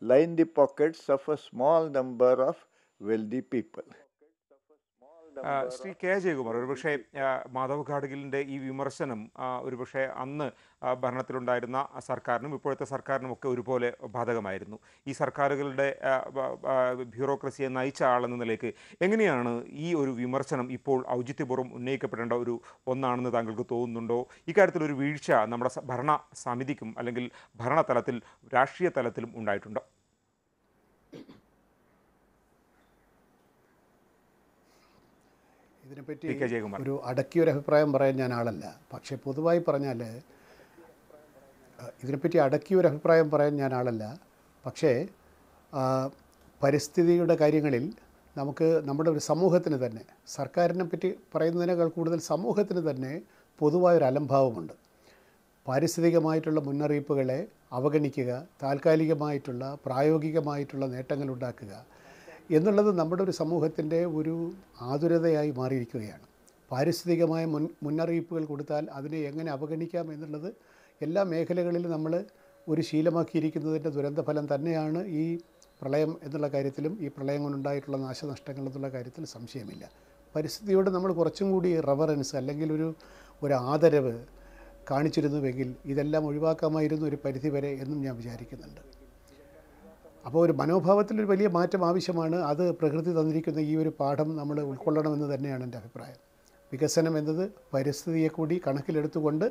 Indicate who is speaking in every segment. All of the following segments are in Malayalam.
Speaker 1: line the pockets of a small number of wealthy people.
Speaker 2: Shri K Jayakumar ഒരുപക്ഷെ മാധവ് ഘാഡ്ഗിലിന്റെ ഈ വിമർശനം ഒരുപക്ഷെ അന്ന് ഭരണത്തിലുണ്ടായിരുന്ന സർക്കാരിനും ഇപ്പോഴത്തെ സർക്കാരിനും ഒക്കെ ഒരുപോലെ ബാധകമായിരുന്നു. ഈ സർക്കാരുകളുടെ ബ്യൂറോക്രസിയെ നയിച്ച ആളെന്ന നിലയ്ക്ക് എങ്ങനെയാണ് ഈ ഒരു വിമർശനം ഇപ്പോൾ ഔചിത്യപൂർവം ഉന്നയിക്കപ്പെടേണ്ട ഒരു ഒന്നാണെന്ന് താങ്കൾക്ക് തോന്നുന്നുണ്ടോ? ഇക്കാര്യത്തിൽ ഒരു വീഴ്ച നമ്മുടെ ഭരണ സമിതിക്കും അല്ലെങ്കിൽ ഭരണതലത്തിൽ രാഷ്ട്രീയ തലത്തിലും ഉണ്ടായിട്ടുണ്ടോ?
Speaker 3: ഇതിനെപ്പറ്റി
Speaker 2: ഒരു അടക്കിയ
Speaker 3: ഒരു അഭിപ്രായം പറയാൻ ഞാൻ ആളല്ല. പക്ഷേ പൊതുവായി പറഞ്ഞാൽ ഇതിനെപ്പറ്റി ഇതിനെപ്പറ്റി അടക്കിയൊരു അഭിപ്രായം പറയാൻ ഞാൻ ആളല്ല. പക്ഷേ പരിസ്ഥിതിയുടെ കാര്യങ്ങളിൽ നമുക്ക് നമ്മുടെ ഒരു സമൂഹത്തിന് തന്നെ സർക്കാരിനെ പറ്റി പറയുന്നതിനേക്കാൾ കൂടുതൽ സമൂഹത്തിന് തന്നെ പൊതുവായൊരു അലംഭാവമുണ്ട്. പാരിസ്ഥിതികമായിട്ടുള്ള മുന്നറിയിപ്പുകളെ അവഗണിക്കുക താൽക്കാലികമായിട്ടുള്ള പ്രായോഗികമായിട്ടുള്ള നേട്ടങ്ങൾ ഉണ്ടാക്കുക എന്നുള്ളത് നമ്മുടെ ഒരു സമൂഹത്തിന്റെ ഒരു ആതുരതയായി മാറിയിരിക്കുകയാണ്. പാരിസ്ഥിതികമായ മുൻ മുന്നറിയിപ്പുകൾ കൊടുത്താൽ അതിനെ എങ്ങനെ അവഗണിക്കാം എന്നുള്ളത് എല്ലാ മേഖലകളിലും നമ്മൾ ഒരു ശീലമാക്കിയിരിക്കുന്നതിന്റെ ദുരന്തഫലം തന്നെയാണ് ഈ പ്രളയം എന്നുള്ള കാര്യത്തിലും ഈ പ്രളയം കൊണ്ടുണ്ടായിട്ടുള്ള നാശനഷ്ടങ്ങൾ എന്നുള്ള കാര്യത്തിൽ സംശയമില്ല. പരിസ്ഥിതിയോട് നമ്മൾ കുറച്ചും കൂടി റെവറൻസ് അല്ലെങ്കിൽ ഒരു ഒരു ആദരവ് കാണിച്ചിരുന്നുവെങ്കിൽ ഇതെല്ലാം ഒഴിവാക്കാമായിരുന്നു ഒരു പരിധിവരെ എന്നും ഞാൻ വിചാരിക്കുന്നുണ്ട്. അപ്പോൾ ഒരു മനോഭാവത്തിൽ ഒരു വലിയ മാറ്റം ആവശ്യമാണ്. അത് പ്രകൃതി തന്നിരിക്കുന്ന ഈ ഒരു പാഠം നമ്മൾ ഉൾക്കൊള്ളണമെന്ന് തന്നെയാണ് എന്റെ അഭിപ്രായം. വികസനം എന്നത് പരിസ്ഥിതിയെ കൂടി കണക്കിലെടുത്തുകൊണ്ട്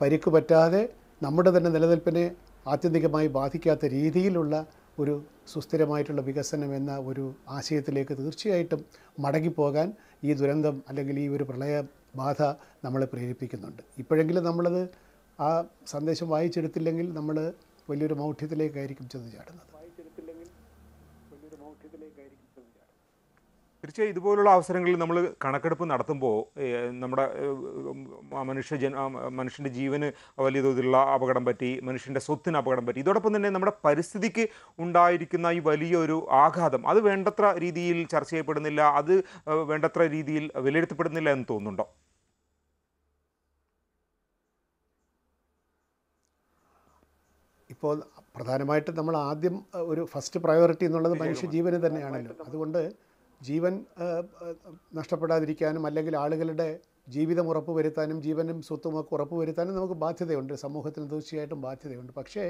Speaker 3: പരിക്ക് പറ്റാതെ നമ്മുടെ തന്നെ നിലനിൽപ്പിനെ ആത്യന്തികമായി ബാധിക്കാത്ത രീതിയിലുള്ള ഒരു സുസ്ഥിരമായിട്ടുള്ള വികസനം എന്ന ഒരു ആശയത്തിലേക്ക് തീർച്ചയായിട്ടും മടങ്ങിപ്പോകാൻ ഈ ദുരന്തം അല്ലെങ്കിൽ ഈ ഒരു പ്രളയ ബാധ നമ്മളെ പ്രേരിപ്പിക്കുന്നുണ്ട്. ഇപ്പോഴെങ്കിലും നമ്മളത് ആ സന്ദേശം വായിച്ചെടുത്തില്ലെങ്കിൽ നമ്മൾ വലിയൊരു മൗഢ്യത്തിലേക്കായിരിക്കും ചെന്ന് ചാടുന്നത്.
Speaker 2: തീർച്ചയായും ഇതുപോലുള്ള അവസരങ്ങളിൽ നമ്മൾ കണക്കെടുപ്പ് നടത്തുമ്പോൾ നമ്മുടെ മനുഷ്യ ജന മനുഷ്യന്റെ ജീവന് വലിയ തോതിലുള്ള അപകടം പറ്റി മനുഷ്യന്റെ സ്വത്തിന് അപകടം പറ്റി ഇതോടൊപ്പം തന്നെ നമ്മുടെ പരിസ്ഥിതിക്ക് ഉണ്ടായിരിക്കുന്ന ഈ വലിയൊരു ആഘാതം അത് വേണ്ടത്ര രീതിയിൽ ചർച്ച ചെയ്യപ്പെടുന്നില്ല അത് വേണ്ടത്ര രീതിയിൽ വിലയിരുത്തപ്പെടുന്നില്ല എന്ന് തോന്നുന്നുണ്ടോ?
Speaker 3: ഇപ്പോൾ പ്രധാനമായിട്ടും നമ്മൾ ആദ്യം ഒരു ഫസ്റ്റ് പ്രയോറിറ്റി എന്നുള്ളത് മനുഷ്യ ജീവന് തന്നെയാണല്ലോ. അതുകൊണ്ട് ജീവൻ നഷ്ടപ്പെടാതിരിക്കാനും അല്ലെങ്കിൽ ആളുകളുടെ ജീവിതം ഉറപ്പ് വരുത്താനും ജീവനും സ്വത്തുമൊക്കെ ഉറപ്പുവരുത്താനും നമുക്ക് ബാധ്യതയുണ്ട്. സമൂഹത്തിന് തീർച്ചയായിട്ടും ബാധ്യതയുണ്ട്. പക്ഷേ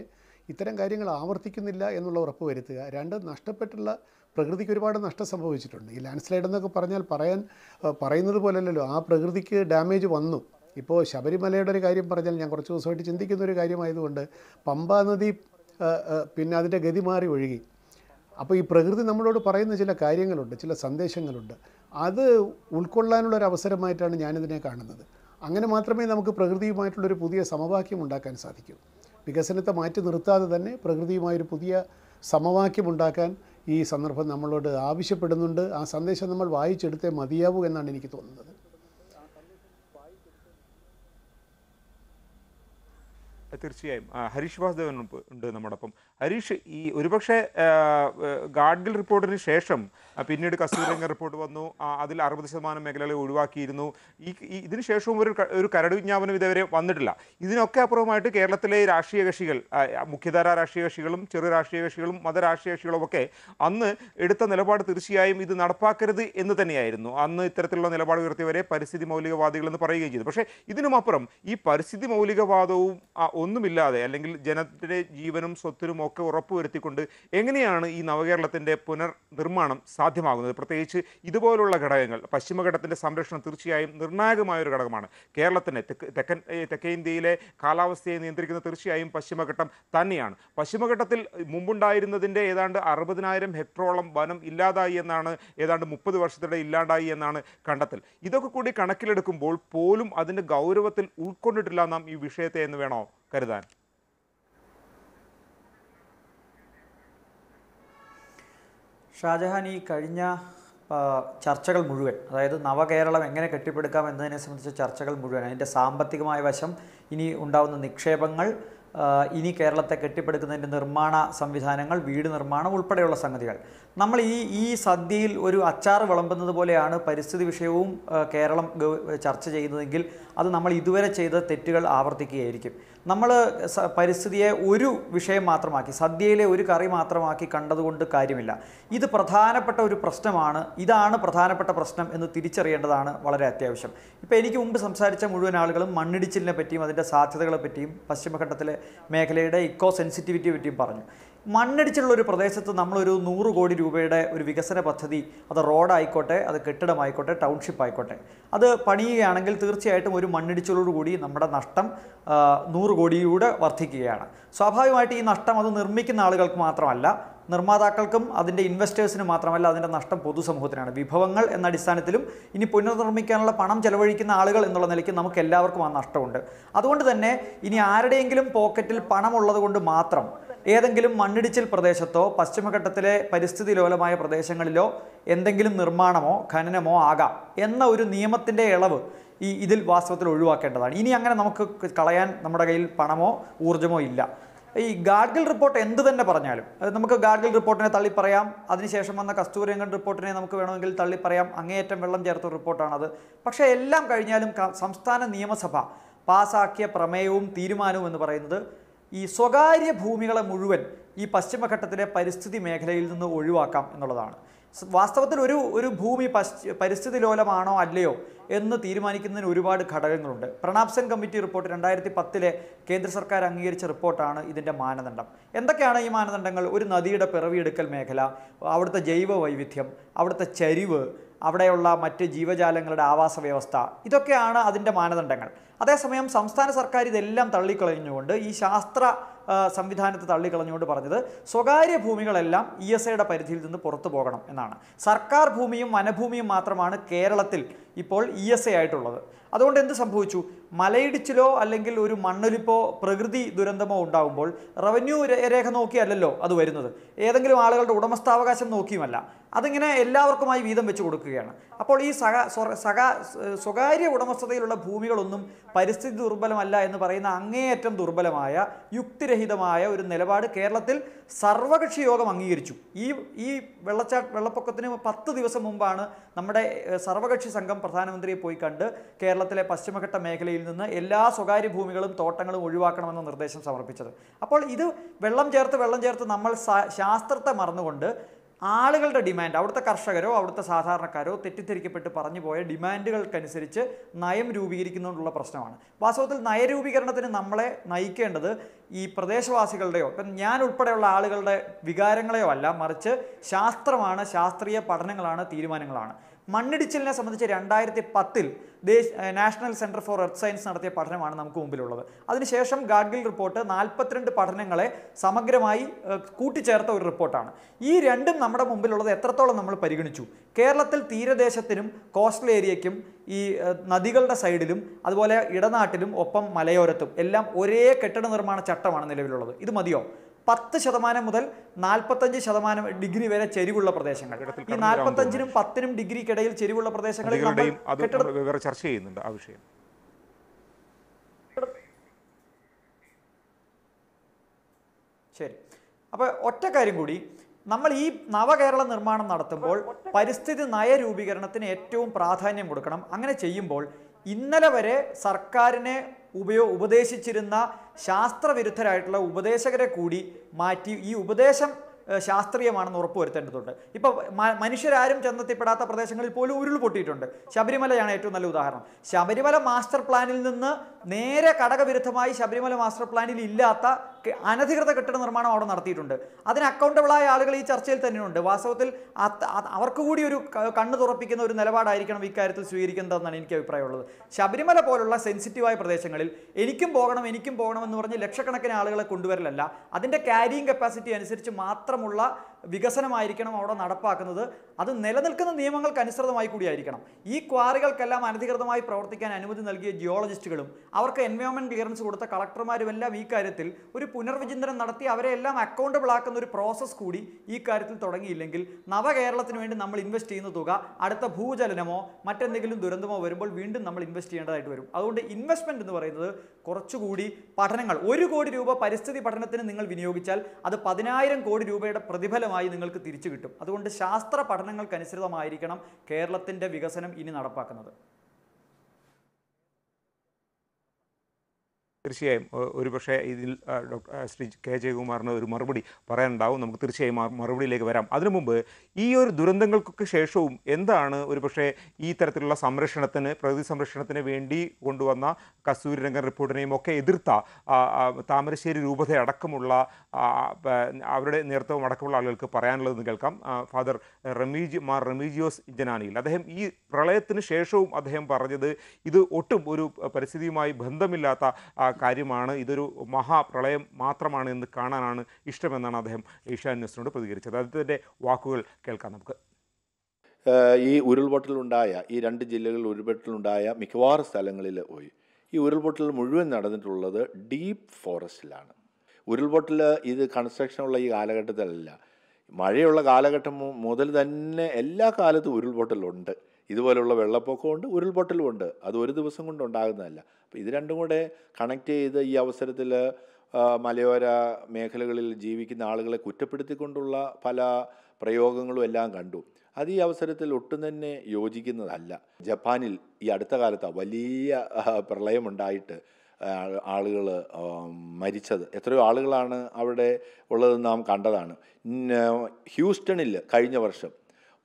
Speaker 3: ഇത്തരം കാര്യങ്ങൾ ആവർത്തിക്കുന്നില്ല എന്നുള്ള ഉറപ്പ് വരുത്തുക രണ്ട് നഷ്ടപ്പെട്ടുള്ള പ്രകൃതിക്ക് ഒരുപാട് നഷ്ടം സംഭവിച്ചിട്ടുണ്ട്. ഈ ലാൻഡ് സ്ലൈഡ് എന്നൊക്കെ പറഞ്ഞാൽ പറയാൻ പറയുന്നത് പോലല്ലല്ലോ. ആ പ്രകൃതിക്ക് ഡാമേജ് വന്നു. ഇപ്പോൾ ശബരിമലയുടെ ഒരു കാര്യം പറഞ്ഞാൽ ഞാൻ കുറച്ച് ദിവസമായിട്ട് ചിന്തിക്കുന്ന ഒരു കാര്യമായതുകൊണ്ട് പമ്പാ നദി പിന്നെ അതിന്റെ ഗതി മാറി ഒഴുകി. അപ്പോൾ ഈ പ്രകൃതി നമ്മളോട് പറയുന്ന ചില കാര്യങ്ങളുണ്ട് ചില സന്ദേശങ്ങളുണ്ട്. അത് ഉൾക്കൊള്ളാനുള്ള ഒരു അവസരമായിട്ടാണ് ഞാനിതിനെ കാണുന്നത്. അങ്ങനെ മാത്രമേ നമുക്ക് പ്രകൃതിയുമായിട്ടുള്ളൊരു പുതിയ സമവാക്യം ഉണ്ടാക്കാൻ സാധിക്കൂ. വികസനത്തെ മാറ്റി നിർത്താതെ തന്നെ പ്രകൃതിയുമായൊരു പുതിയ സമവാക്യം ഉണ്ടാക്കാൻ ഈ സന്ദർഭം നമ്മളോട് ആവശ്യപ്പെടുന്നുണ്ട്. ആ സന്ദേശം നമ്മൾ വായിച്ചെടുത്തേ മതിയാവൂ എന്നാണ് എനിക്ക് തോന്നുന്നത്.
Speaker 2: തീർച്ചയായും. ഹരീഷ് വാസുദേവൻ ഉണ്ട് നമ്മുടെ ഒപ്പം ഹരീഷ് ഈ ഒരുപക്ഷെ ഗാഡ്ഗിൽ റിപ്പോർട്ടിന് ശേഷം പിന്നീട് കസ്തൂരിരംഗ റിപ്പോർട്ട് വന്നു. അതിൽ അറുപത് ശതമാനം മേഖലകളെ ഒഴിവാക്കിയിരുന്നു. ഈ ഇതിന് ശേഷവും ഒരു ഒരു കരട് വിജ്ഞാപനം ഇതുവരെ വന്നിട്ടില്ല. ഇതിനൊക്കെ അപ്പുറമായിട്ട് കേരളത്തിലെ രാഷ്ട്രീയ കക്ഷികൾ മുഖ്യധാരാ രാഷ്ട്രീയ കക്ഷികളും ചെറു രാഷ്ട്രീയ കക്ഷികളും മതരാഷ്ട്രീയ കക്ഷികളും ഒക്കെ അന്ന് എടുത്ത നിലപാട് തീർച്ചയായും ഇത് നടപ്പാക്കരുത് എന്ന് തന്നെയായിരുന്നു. അന്ന് ഇത്തരത്തിലുള്ള നിലപാട് ഉയർത്തിയവരെ പരിസ്ഥിതി മൗലികവാദികൾ എന്ന് പറയുകയും ചെയ്തു. പക്ഷേ ഇതിനുമപ്പുറം ഈ പരിസ്ഥിതി മൗലികവാദവും ഒന്നുമില്ലാതെ അല്ലെങ്കിൽ ജനത്തിന്റെ ജീവനും സ്വത്തിനും ഒക്കെ ഉറപ്പുവരുത്തിക്കൊണ്ട് എങ്ങനെയാണ് ഈ നവകേരളത്തിന്റെ പുനർനിർമ്മാണം സാധ്യമാകുന്നത്? പ്രത്യേകിച്ച് ഇതുപോലുള്ള ഘടകങ്ങൾ പശ്ചിമഘട്ടത്തിന്റെ സംരക്ഷണം തീർച്ചയായും നിർണായകമായ ഒരു ഘടകമാണ്. കേരളത്തിന് തെക്ക് തെക്കൻ തെക്കേ ഇന്ത്യയിലെ കാലാവസ്ഥയെ നിയന്ത്രിക്കുന്ന തീർച്ചയായും പശ്ചിമഘട്ടം തന്നെയാണ്. പശ്ചിമഘട്ടത്തിൽ മുമ്പുണ്ടായിരുന്നതിന്റെ ഏതാണ്ട് അറുപതിനായിരം ഹെക്ടറോളം വനം ഇല്ലാതായി എന്നാണ് ഏതാണ്ട് മുപ്പത് വർഷത്തിടെ ഇല്ലാണ്ടായി എന്നാണ് കണ്ടെത്തൽ. ഇതൊക്കെ കൂടി കണക്കിലെടുക്കുമ്പോൾ പോലും അതിന്റെ ഗൗരവത്തിൽ ഉൾക്കൊണ്ടിട്ടില്ല നാം ഈ വിഷയത്തെ എന്ന് വേണോ? കരുതാൻ?
Speaker 4: ഷാജഹാൻ ഈ കഴിഞ്ഞ ചർച്ചകൾ മുഴുവൻ അതായത് നവകേരളം എങ്ങനെ കെട്ടിപ്പടുക്കാം എന്നതിനെ സംബന്ധിച്ച ചർച്ചകൾ മുഴുവൻ അതിന്റെ സാമ്പത്തികമായ വശം ഇനി ഉണ്ടാകുന്ന നിക്ഷേപങ്ങൾ ഇനി കേരളത്തെ കെട്ടിപ്പടുക്കുന്നതിന്റെ നിർമ്മാണ സംവിധാനങ്ങൾ വീട് നിർമ്മാണം ഉൾപ്പെടെയുള്ള സംഗതികൾ. നമ്മൾ ഈ ഈ സദ്യയിൽ ഒരു അച്ചാർ വിളമ്പുന്നത് പോലെയാണ് പരിസ്ഥിതി വിഷയവും കേരളം ചർച്ച ചെയ്യുന്നതെങ്കിൽ അത് നമ്മൾ ഇതുവരെ ചെയ്ത തെറ്റുകൾ ആവർത്തിക്കുകയായിരിക്കും. നമ്മൾ പരിസ്ഥിതിയെ ഒരു വിഷയം മാത്രമാക്കി സദ്യയിലെ ഒരു കറി മാത്രമാക്കി കണ്ടതുകൊണ്ട് കാര്യമില്ല. ഇത് പ്രധാനപ്പെട്ട ഒരു പ്രശ്നമാണ് ഇതാണ് പ്രധാനപ്പെട്ട പ്രശ്നം എന്ന് തിരിച്ചറിയേണ്ടതാണ് വളരെ അത്യാവശ്യം. ഇപ്പോൾ എനിക്ക് മുമ്പ് സംസാരിച്ച മുഴുവൻ ആളുകളും മണ്ണിടിച്ചിലിനെ പറ്റിയും അതിന്റെ സാധ്യതകളെ പറ്റിയും പശ്ചിമഘട്ടത്തിലെ മേഖലയുടെ ഇക്കോ സെൻസിറ്റിവിറ്റി പറ്റിയും പറഞ്ഞു. മണ്ണിടിച്ചിലുള്ള ഒരു പ്രദേശത്ത് നമ്മളൊരു നൂറ് കോടി രൂപയുടെ ഒരു വികസന പദ്ധതി അത് റോഡായിക്കോട്ടെ അത് കെട്ടിടമായിക്കോട്ടെ ടൗൺഷിപ്പ് ആയിക്കോട്ടെ. അത് പണിയുകയാണെങ്കിൽ തീർച്ചയായിട്ടും ഒരു മണ്ണിടിച്ചിലോടുകൂടി നമ്മുടെ നഷ്ടം നൂറ് കോടിയുടെ വർദ്ധിക്കുകയാണ്. സ്വാഭാവികമായിട്ട് ഈ നഷ്ടം അത് നിർമ്മിക്കുന്ന ആളുകൾക്ക് മാത്രമല്ല നിർമ്മാതാക്കൾക്കും അതിന്റെ ഇൻവെസ്റ്റേഴ്സിന് മാത്രമല്ല അതിന്റെ നഷ്ടം പൊതുസമൂഹത്തിനാണ്. വിഭവങ്ങൾ എന്ന അടിസ്ഥാനത്തിലും ഇനി പുനർനിർമ്മിക്കാനുള്ള പണം ചെലവഴിക്കുന്ന ആളുകൾ എന്നുള്ള നിലയ്ക്ക് നമുക്ക് എല്ലാവർക്കും ആ നഷ്ടമുണ്ട്. അതുകൊണ്ട് തന്നെ ഇനി ആരുടെയെങ്കിലും പോക്കറ്റിൽ പണമുള്ളത് കൊണ്ട് മാത്രം ഏതെങ്കിലും മണ്ണിടിച്ചിൽ പ്രദേശത്തോ പശ്ചിമഘട്ടത്തിലെ പരിസ്ഥിതി ലോലമായ പ്രദേശങ്ങളിലോ എന്തെങ്കിലും നിർമ്മാണമോ ഖനനമോ ആകാം എന്ന ഒരു നിയമത്തിന്റെ ഇളവ് ഈ ഇതിൽ വാസ്തവത്തിൽ ഒഴിവാക്കേണ്ടതാണ്. ഇനി അങ്ങനെ നമുക്ക് കളയാൻ നമ്മുടെ കയ്യിൽ പണമോ ഊർജമോ ഇല്ല. ഈ ഗാഡ്ഗിൽ റിപ്പോർട്ട് എന്ത് തന്നെ പറഞ്ഞാലും നമുക്ക് ഗാഡ്ഗിൽ റിപ്പോർട്ടിനെ തള്ളി പറയാം അതിനുശേഷം വന്ന കസ്തൂരിരംഗൻ റിപ്പോർട്ടിനെ നമുക്ക് വേണമെങ്കിൽ തള്ളി പറയാം അങ്ങേയറ്റം വെള്ളം ചേർത്ത റിപ്പോർട്ടാണത്. പക്ഷേ എല്ലാം കഴിഞ്ഞാലും സംസ്ഥാന നിയമസഭ പാസാക്കിയ പ്രമേയവും തീരുമാനവും എന്ന് പറയുന്നത് ഈ സ്വകാര്യ ഭൂമികളെ മുഴുവൻ ഈ പശ്ചിമഘട്ടത്തിലെ പരിസ്ഥിതി മേഖലയിൽ നിന്ന് ഒഴിവാക്കാം എന്നുള്ളതാണ്. വാസ്തവത്തിൽ ഒരു ഒരു ഭൂമി പരിസ്ഥിതി ലോലമാണോ അല്ലയോ എന്ന് തീരുമാനിക്കുന്നതിന് ഒരുപാട് ഘടകങ്ങളുണ്ട്. പ്രണാബ് സെൻ കമ്മിറ്റി റിപ്പോർട്ട് രണ്ടായിരത്തി പത്തിലെ കേന്ദ്ര സർക്കാർ അംഗീകരിച്ച റിപ്പോർട്ടാണ് ഇതിന്റെ മാനദണ്ഡം. എന്തൊക്കെയാണ് ഈ മാനദണ്ഡങ്ങൾ? ഒരു നദിയുടെ പിറവിയെടുക്കൽ മേഖല അവിടുത്തെ ജൈവ വൈവിധ്യം അവിടുത്തെ ചരിവ് അവിടെയുള്ള മറ്റ് ജീവജാലങ്ങളുടെ ആവാസ വ്യവസ്ഥ. ഇതൊക്കെയാണ് അതിന്റെ മാനദണ്ഡങ്ങൾ. അതേസമയം സംസ്ഥാന സർക്കാർ ഇതെല്ലാം തള്ളിക്കളഞ്ഞുകൊണ്ട് ഈ ശാസ്ത്ര സംവിധാനത്തെ തള്ളിക്കളഞ്ഞുകൊണ്ട് പറഞ്ഞത് സ്വകാര്യ ഭൂമികളെല്ലാം ഇ എസ് ഐയുടെ പരിധിയിൽ നിന്ന് പുറത്തു പോകണം എന്നാണ്. സർക്കാർ ഭൂമിയും വനഭൂമിയും മാത്രമാണ് കേരളത്തിൽ ഇപ്പോൾ ഇ എസ് ഐ ആയിട്ടുള്ളത്. അതുകൊണ്ട് എന്ത് സംഭവിച്ചു? മലയിടിച്ചിലോ അല്ലെങ്കിൽ ഒരു മണ്ണൊലിപ്പോ പ്രകൃതി ദുരന്തമോ ഉണ്ടാകുമ്പോൾ റവന്യൂ രേഖ നോക്കിയല്ലല്ലോ അത് വരുന്നത്. ഏതെങ്കിലും ആളുകളുടെ ഉടമസ്ഥാവകാശം നോക്കിയുമല്ല. അതിങ്ങനെ എല്ലാവർക്കുമായി വീതം വെച്ച് കൊടുക്കുകയാണ്. അപ്പോൾ ഈ സഹ സഹ സ്വകാര്യ ഉടമസ്ഥതയിലുള്ള ഭൂമികളൊന്നും പരിസ്ഥിതി ദുർബലമല്ല എന്ന് പറയുന്ന അങ്ങേയറ്റം ദുർബലമായ യുക്തിരഹിതമായ ഒരു നിലപാട് കേരളത്തിൽ സർവകക്ഷി യോഗം അംഗീകരിച്ചു. ഈ ഈ വെള്ളച്ചാ വെള്ളപ്പൊക്കത്തിന് പത്ത് ദിവസം മുമ്പാണ് നമ്മുടെ സർവകക്ഷി സംഘം പ്രധാനമന്ത്രിയെ പോയി കണ്ട് കേരളത്തിലെ പശ്ചിമഘട്ട മേഖലയിൽ നിന്ന് എല്ലാ സ്വകാര്യ ഭൂമികളും തോട്ടങ്ങളും ഒഴിവാക്കണമെന്ന നിർദ്ദേശം സമർപ്പിച്ചത്. അപ്പോൾ ഇത് വെള്ളം ചേർത്ത് വെള്ളം ചേർത്ത് നമ്മൾ ശാസ്ത്രത്തെ മറന്നുകൊണ്ട് ആളുകളുടെ ഡിമാൻഡ് അവിടുത്തെ കർഷകരോ അവിടുത്തെ സാധാരണക്കാരോ തെറ്റിദ്ധരിക്കപ്പെട്ട് പറഞ്ഞു പോയ ഡിമാൻഡുകൾക്കനുസരിച്ച് നയം രൂപീകരിക്കുന്നതുകൊണ്ടുള്ള പ്രശ്നമാണ്. വാസ്തവത്തിൽ നയരൂപീകരണത്തിന് നമ്മളെ നയിക്കേണ്ടത് ഈ പ്രദേശവാസികളുടെയോ ഇപ്പം ഞാൻ ഉൾപ്പെടെയുള്ള ആളുകളുടെ വികാരങ്ങളെയോ അല്ല മറിച്ച് ശാസ്ത്രമാണ് ശാസ്ത്രീയ പഠനങ്ങളാണ് തീരുമാനങ്ങളാണ്. മണ്ണിടിച്ചിലിനെ സംബന്ധിച്ച് രണ്ടായിരത്തി പത്തിൽ National Centre for Earth Science നടത്തിയ പഠനമാണ് നമുക്ക് മുമ്പിലുള്ളത്. അതിനുശേഷം ഗാഡ്ഗിൽ റിപ്പോർട്ട് നാൽപ്പത്തിരണ്ട് പഠനങ്ങളെ സമഗ്രമായി കൂട്ടിച്ചേർത്ത ഒരു റിപ്പോർട്ടാണ്. ഈ രണ്ടും നമ്മുടെ മുമ്പിലുള്ളത് എത്രത്തോളം നമ്മൾ പരിഗണിച്ചു? കേരളത്തിൽ തീരദേശത്തിനും കോസ്റ്റൽ ഏരിയയ്ക്കും ഈ നദികളുടെ സൈഡിലും അതുപോലെ ഇടനാട്ടിലും ഒപ്പം മലയോരത്തും എല്ലാം ഒരേ കെട്ടിട നിർമ്മാണ ചട്ടമാണ് നിലവിലുള്ളത്. ഇത് മതിയോ? പത്ത് ശതമാനം മുതൽ നാൽപ്പത്തഞ്ച് ശതമാനം ഡിഗ്രി വരെ ചെരിവുള്ള പ്രദേശങ്ങൾ. ഈ നാൽപ്പത്തഞ്ചിനും പത്തിനും ഡിഗ്രിക്കിടയിൽ ചെരിവുള്ള പ്രദേശങ്ങളിൽ
Speaker 2: ചർച്ച ചെയ്യുന്നുണ്ട് ആ വിഷയം.
Speaker 4: ശരി. അപ്പോൾ ഒറ്റ കാര്യം കൂടി. നമ്മൾ ഈ നവകേരള നിർമ്മാണം നടത്തുമ്പോൾ പരിസ്ഥിതി നയരൂപീകരണത്തിന് ഏറ്റവും പ്രാധാന്യം കൊടുക്കണം. അങ്ങനെ ചെയ്യുമ്പോൾ ഇന്നലെ വരെ സർക്കാരിനെ ഉപയോ ഉപദേശിച്ചിരുന്ന ശാസ്ത്രവിരുദ്ധരായിട്ടുള്ള ഉപദേശകരെ കൂടി മാറ്റി. ഈ ഉപദേശം ശാസ്ത്രീയമാണെന്ന് ഉറപ്പുവരുത്തേണ്ടതുണ്ട് ഇപ്പോൾ മ- മനുഷ്യരാരും ചെന്നെത്തിപ്പെടാത്ത പ്രദേശങ്ങളിൽ പോലും ഉരുൾപൊട്ടിയിട്ടുണ്ട് ശബരിമലയാണ് ഏറ്റവും നല്ല ഉദാഹരണം. ശബരിമല മാസ്റ്റർ പ്ലാനിൽ നിന്ന് നേരെ ഘടകവിരുദ്ധമായി ശബരിമല മാസ്റ്റർ പ്ലാനിൽ ഇല്ലാത്ത അനധികൃത കെട്ടിട നിർമ്മാണം അവിടെ നടത്തിയിട്ടുണ്ട്. അതിന് അക്കൗണ്ടബിളായ ആളുകൾ ഈ ചർച്ചയിൽ തന്നെയുണ്ട്. വാസ്തവത്തിൽ അവർക്ക് കൂടി ഒരു കണ്ണ് തുറപ്പിക്കുന്ന ഒരു നിലപാടായിരിക്കണം ഇക്കാര്യത്തിൽ സ്വീകരിക്കേണ്ടതെന്നാണ് എനിക്ക് അഭിപ്രായമുള്ളത്. ശബരിമല പോലുള്ള സെൻസിറ്റീവായ പ്രദേശങ്ങളിൽ എനിക്കും പോകണം എനിക്കും പോകണം എന്ന് പറഞ്ഞ് ലക്ഷക്കണക്കിന് ആളുകളെ കൊണ്ടുവരലല്ല. അതിന്റെ ക്യാരിയിങ് കപ്പാസിറ്റി അനുസരിച്ച് മാത്രമുള്ള വികസനമായിരിക്കണം അവിടെ നടപ്പാക്കുന്നത്. അത് നിലനിൽക്കുന്ന നിയമങ്ങൾക്ക് അനുസൃതമായി കൂടിയായിരിക്കണം. ഈ ക്വാറികൾക്കെല്ലാം അനധികൃതമായി പ്രവർത്തിക്കാൻ അനുമതി നൽകിയ ജിയോളജിസ്റ്റുകളും അവർക്ക് എൻവയോൺമെന്റ് ക്ലിയറൻസ് കൊടുത്ത കളക്ടർമാരും എല്ലാം ഈ കാര്യത്തിൽ ഒരു പുനർവിചിന്തനം നടത്തി അവരെ എല്ലാം അക്കൗണ്ടബിൾ ആക്കുന്ന ഒരു പ്രോസസ്സ് കൂടി ഈ കാര്യത്തിൽ തുടങ്ങിയില്ലെങ്കിൽ നവകേരളത്തിന് വേണ്ടി നമ്മൾ ഇൻവെസ്റ്റ് ചെയ്യുന്ന തുക അടുത്ത ഭൂചലനമോ മറ്റെന്തെങ്കിലും ദുരന്തമോ വരുമ്പോൾ വീണ്ടും നമ്മൾ ഇൻവെസ്റ്റ് ചെയ്യേണ്ടതായിട്ട് വരും. അതുകൊണ്ട് ഇൻവെസ്റ്റ്മെന്റ് എന്ന് പറയുന്നത് കുറച്ചുകൂടി പഠനങ്ങൾ. ഒരു കോടി രൂപ പരിസ്ഥിതി പഠനത്തിന് നിങ്ങൾ വിനിയോഗിച്ചാൽ അത് പതിനായിരം കോടി രൂപയുടെ പ്രതിഫലമായി നിങ്ങൾക്ക് തിരിച്ചു കിട്ടും. അതുകൊണ്ട് ശാസ്ത്ര പഠനങ്ങൾക്കനുസൃതമായിരിക്കണം കേരളത്തിന്റെ വികസനം ഇനി നടപ്പാക്കുന്നത്.
Speaker 2: തീർച്ചയായും ഒരുപക്ഷേ ഇതിൽ ഡോക്ടർ ശ്രീ കെ ജയകുമാറിന് ഒരു മറുപടി പറയാനുണ്ടാവും. നമുക്ക് തീർച്ചയായും മറുപടിയിലേക്ക് വരാം. അതിനു മുമ്പ് ഈ ഒരു ദുരന്തങ്ങൾക്കൊക്കെ ശേഷവും എന്താണ് ഒരുപക്ഷെ ഈ തരത്തിലുള്ള സംരക്ഷണത്തിന് പ്രകൃതി സംരക്ഷണത്തിന് വേണ്ടി കൊണ്ടുവന്ന കസ്തൂരിരംഗൻ റിപ്പോർട്ടിനെയും ഒക്കെ എതിർത്ത താമരശ്ശേരി രൂപത അടക്കമുള്ള അവരുടെ നേതൃത്വം അടക്കമുള്ള ആളുകൾക്ക് പറയാനുള്ളതെന്ന് കേൾക്കാം. ഫാദർ റമീജി മാർ റമീജിയോസ് ജനാനിയിൽ. അദ്ദേഹം ഈ പ്രളയത്തിന് ശേഷവും അദ്ദേഹം പറഞ്ഞത് ഇത് ഒട്ടും ഒരു പരിസ്ഥിതിയുമായി ബന്ധമില്ലാത്ത കാര്യമാണ്. ഇതൊരു മഹാപ്രളയം മാത്രമാണ് എന്ന് കാണാനാണ് ഇഷ്ടമെന്നാണ് അദ്ദേഹം ഏഷ്യാൻ ന്യൂസിനോട് പ്രതികരിച്ചത്. അദ്ദേഹത്തിന്റെ വാക്കുകൾ കേൾക്കാം നമുക്ക്.
Speaker 1: ഈ ഉരുൾപൊട്ടലുണ്ടായ ഈ രണ്ട് ജില്ലകളിൽ ഉരുൾപൊട്ടലുണ്ടായ മിക്കവാറും സ്ഥലങ്ങളിൽ പോയി. ഈ ഉരുൾപൊട്ടൽ മുഴുവൻ നടന്നിട്ടുള്ളത് ഡീപ്പ് ഫോറസ്റ്റിലാണ്. ഉരുൾപൊട്ടൽ ഇത് കൺസ്ട്രക്ഷനുള്ള ഈ കാലഘട്ടത്തിലല്ല. മഴയുള്ള കാലഘട്ടം മുതൽ തന്നെ എല്ലാ കാലത്തും ഉരുൾപൊട്ടലുണ്ട്. ഇതുപോലുള്ള വെള്ളപ്പൊക്കമുണ്ട് ഉരുൾപൊട്ടലുമുണ്ട്. അത് ഒരു ദിവസം കൊണ്ട് ഉണ്ടാകുന്നതല്ല. അപ്പോൾ ഇത് രണ്ടും കൂടെ കണക്ട് ചെയ്ത് ഈ അവസരത്തിൽ മലയോര മേഖലകളിൽ ജീവിക്കുന്ന ആളുകളെ കുറ്റപ്പെടുത്തിക്കൊണ്ടുള്ള പല പ്രയോഗങ്ങളും എല്ലാം കണ്ടു. അത് ഈ അവസരത്തിൽ ഒട്ടും തന്നെ യോജിക്കുന്നതല്ല. ജപ്പാനിൽ ഈ അടുത്ത കാലത്ത് വലിയ പ്രളയമുണ്ടായിട്ട് ആളുകൾ മരിച്ചത്. എത്രയോ ആളുകളാണ് അവിടെ ഉള്ളതെന്ന് നാം കണ്ടതാണ്. ഹ്യൂസ്റ്റണിൽ കഴിഞ്ഞ വർഷം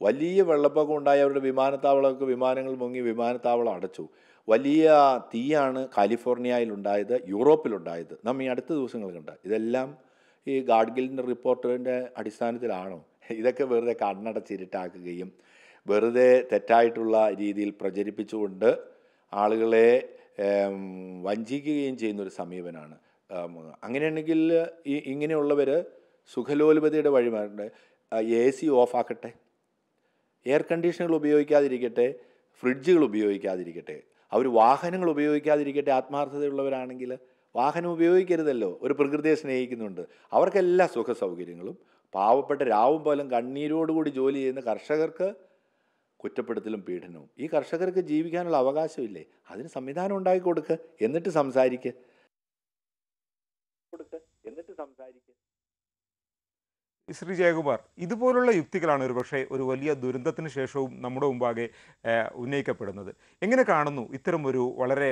Speaker 1: വലിയ വെള്ളപ്പൊക്കം ഉണ്ടായി. അവരുടെ വിമാനത്താവളമൊക്കെ വിമാനങ്ങൾ മുങ്ങി വിമാനത്താവളം അടച്ചു. വലിയ തീയാണ് കാലിഫോർണിയയിൽ കാലിഫോർണിയയിലുണ്ടായത് യൂറോപ്പിലുണ്ടായത്. നാം ഈ അടുത്ത ദിവസങ്ങൾ കണ്ട. ഇതെല്ലാം ഈ ഗാഡ്ഗിലിന്റെ റിപ്പോർട്ടിന്റെ അടിസ്ഥാനത്തിലാണോ? ഇതൊക്കെ വെറുതെ കണ്ണടച്ചിരുട്ടാക്കുകയും വെറുതെ തെറ്റായിട്ടുള്ള രീതിയിൽ പ്രചരിപ്പിച്ചുകൊണ്ട് ആളുകളെ വഞ്ചിക്കുകയും ചെയ്യുന്നൊരു സമീപനമാണ് അങ്ങനെയാണെങ്കിൽ ഈ ഇങ്ങനെയുള്ളവർ സുഖലോലുപതയുടെ വഴിമാറുണ്ട് എ സി ഓഫാക്കട്ടെ. എയർ കണ്ടീഷനുകൾ ഉപയോഗിക്കാതിരിക്കട്ടെ. ഫ്രിഡ്ജുകൾ ഉപയോഗിക്കാതിരിക്കട്ടെ. അവർ വാഹനങ്ങൾ ഉപയോഗിക്കാതിരിക്കട്ടെ ആത്മാർത്ഥതയുള്ളവരാണെങ്കിൽ വാഹനം ഉപയോഗിക്കരുതല്ലോ. ഒരു പ്രകൃതിയെ സ്നേഹിക്കുന്നുണ്ട്. അവർക്കെല്ലാ സുഖ സൗകര്യങ്ങളും പാവപ്പെട്ട രാവും പോലും കണ്ണീരോടുകൂടി ജോലി ചെയ്യുന്ന കർഷകർക്ക് കുറ്റപ്പെടുത്തലും പീഡനവും. ഈ കർഷകർക്ക് ജീവിക്കാനുള്ള അവകാശമില്ലേ? അതിന് സംവിധാനം ഉണ്ടാക്കി കൊടുക്ക്. എന്നിട്ട് സംസാരിക്കുക എന്നിട്ട് സംസാരിക്ക്.
Speaker 2: ശ്രീ ജയകുമാർ ഇതുപോലുള്ള യുക്തികളാണ് ഒരുപക്ഷെ ഒരു വലിയ ദുരന്തത്തിന് ശേഷവും നമ്മുടെ മുമ്പാകെ ഉന്നയിക്കപ്പെടുന്നത്. എങ്ങനെ കാണുന്നു ഇത്തരം ഒരു വളരെ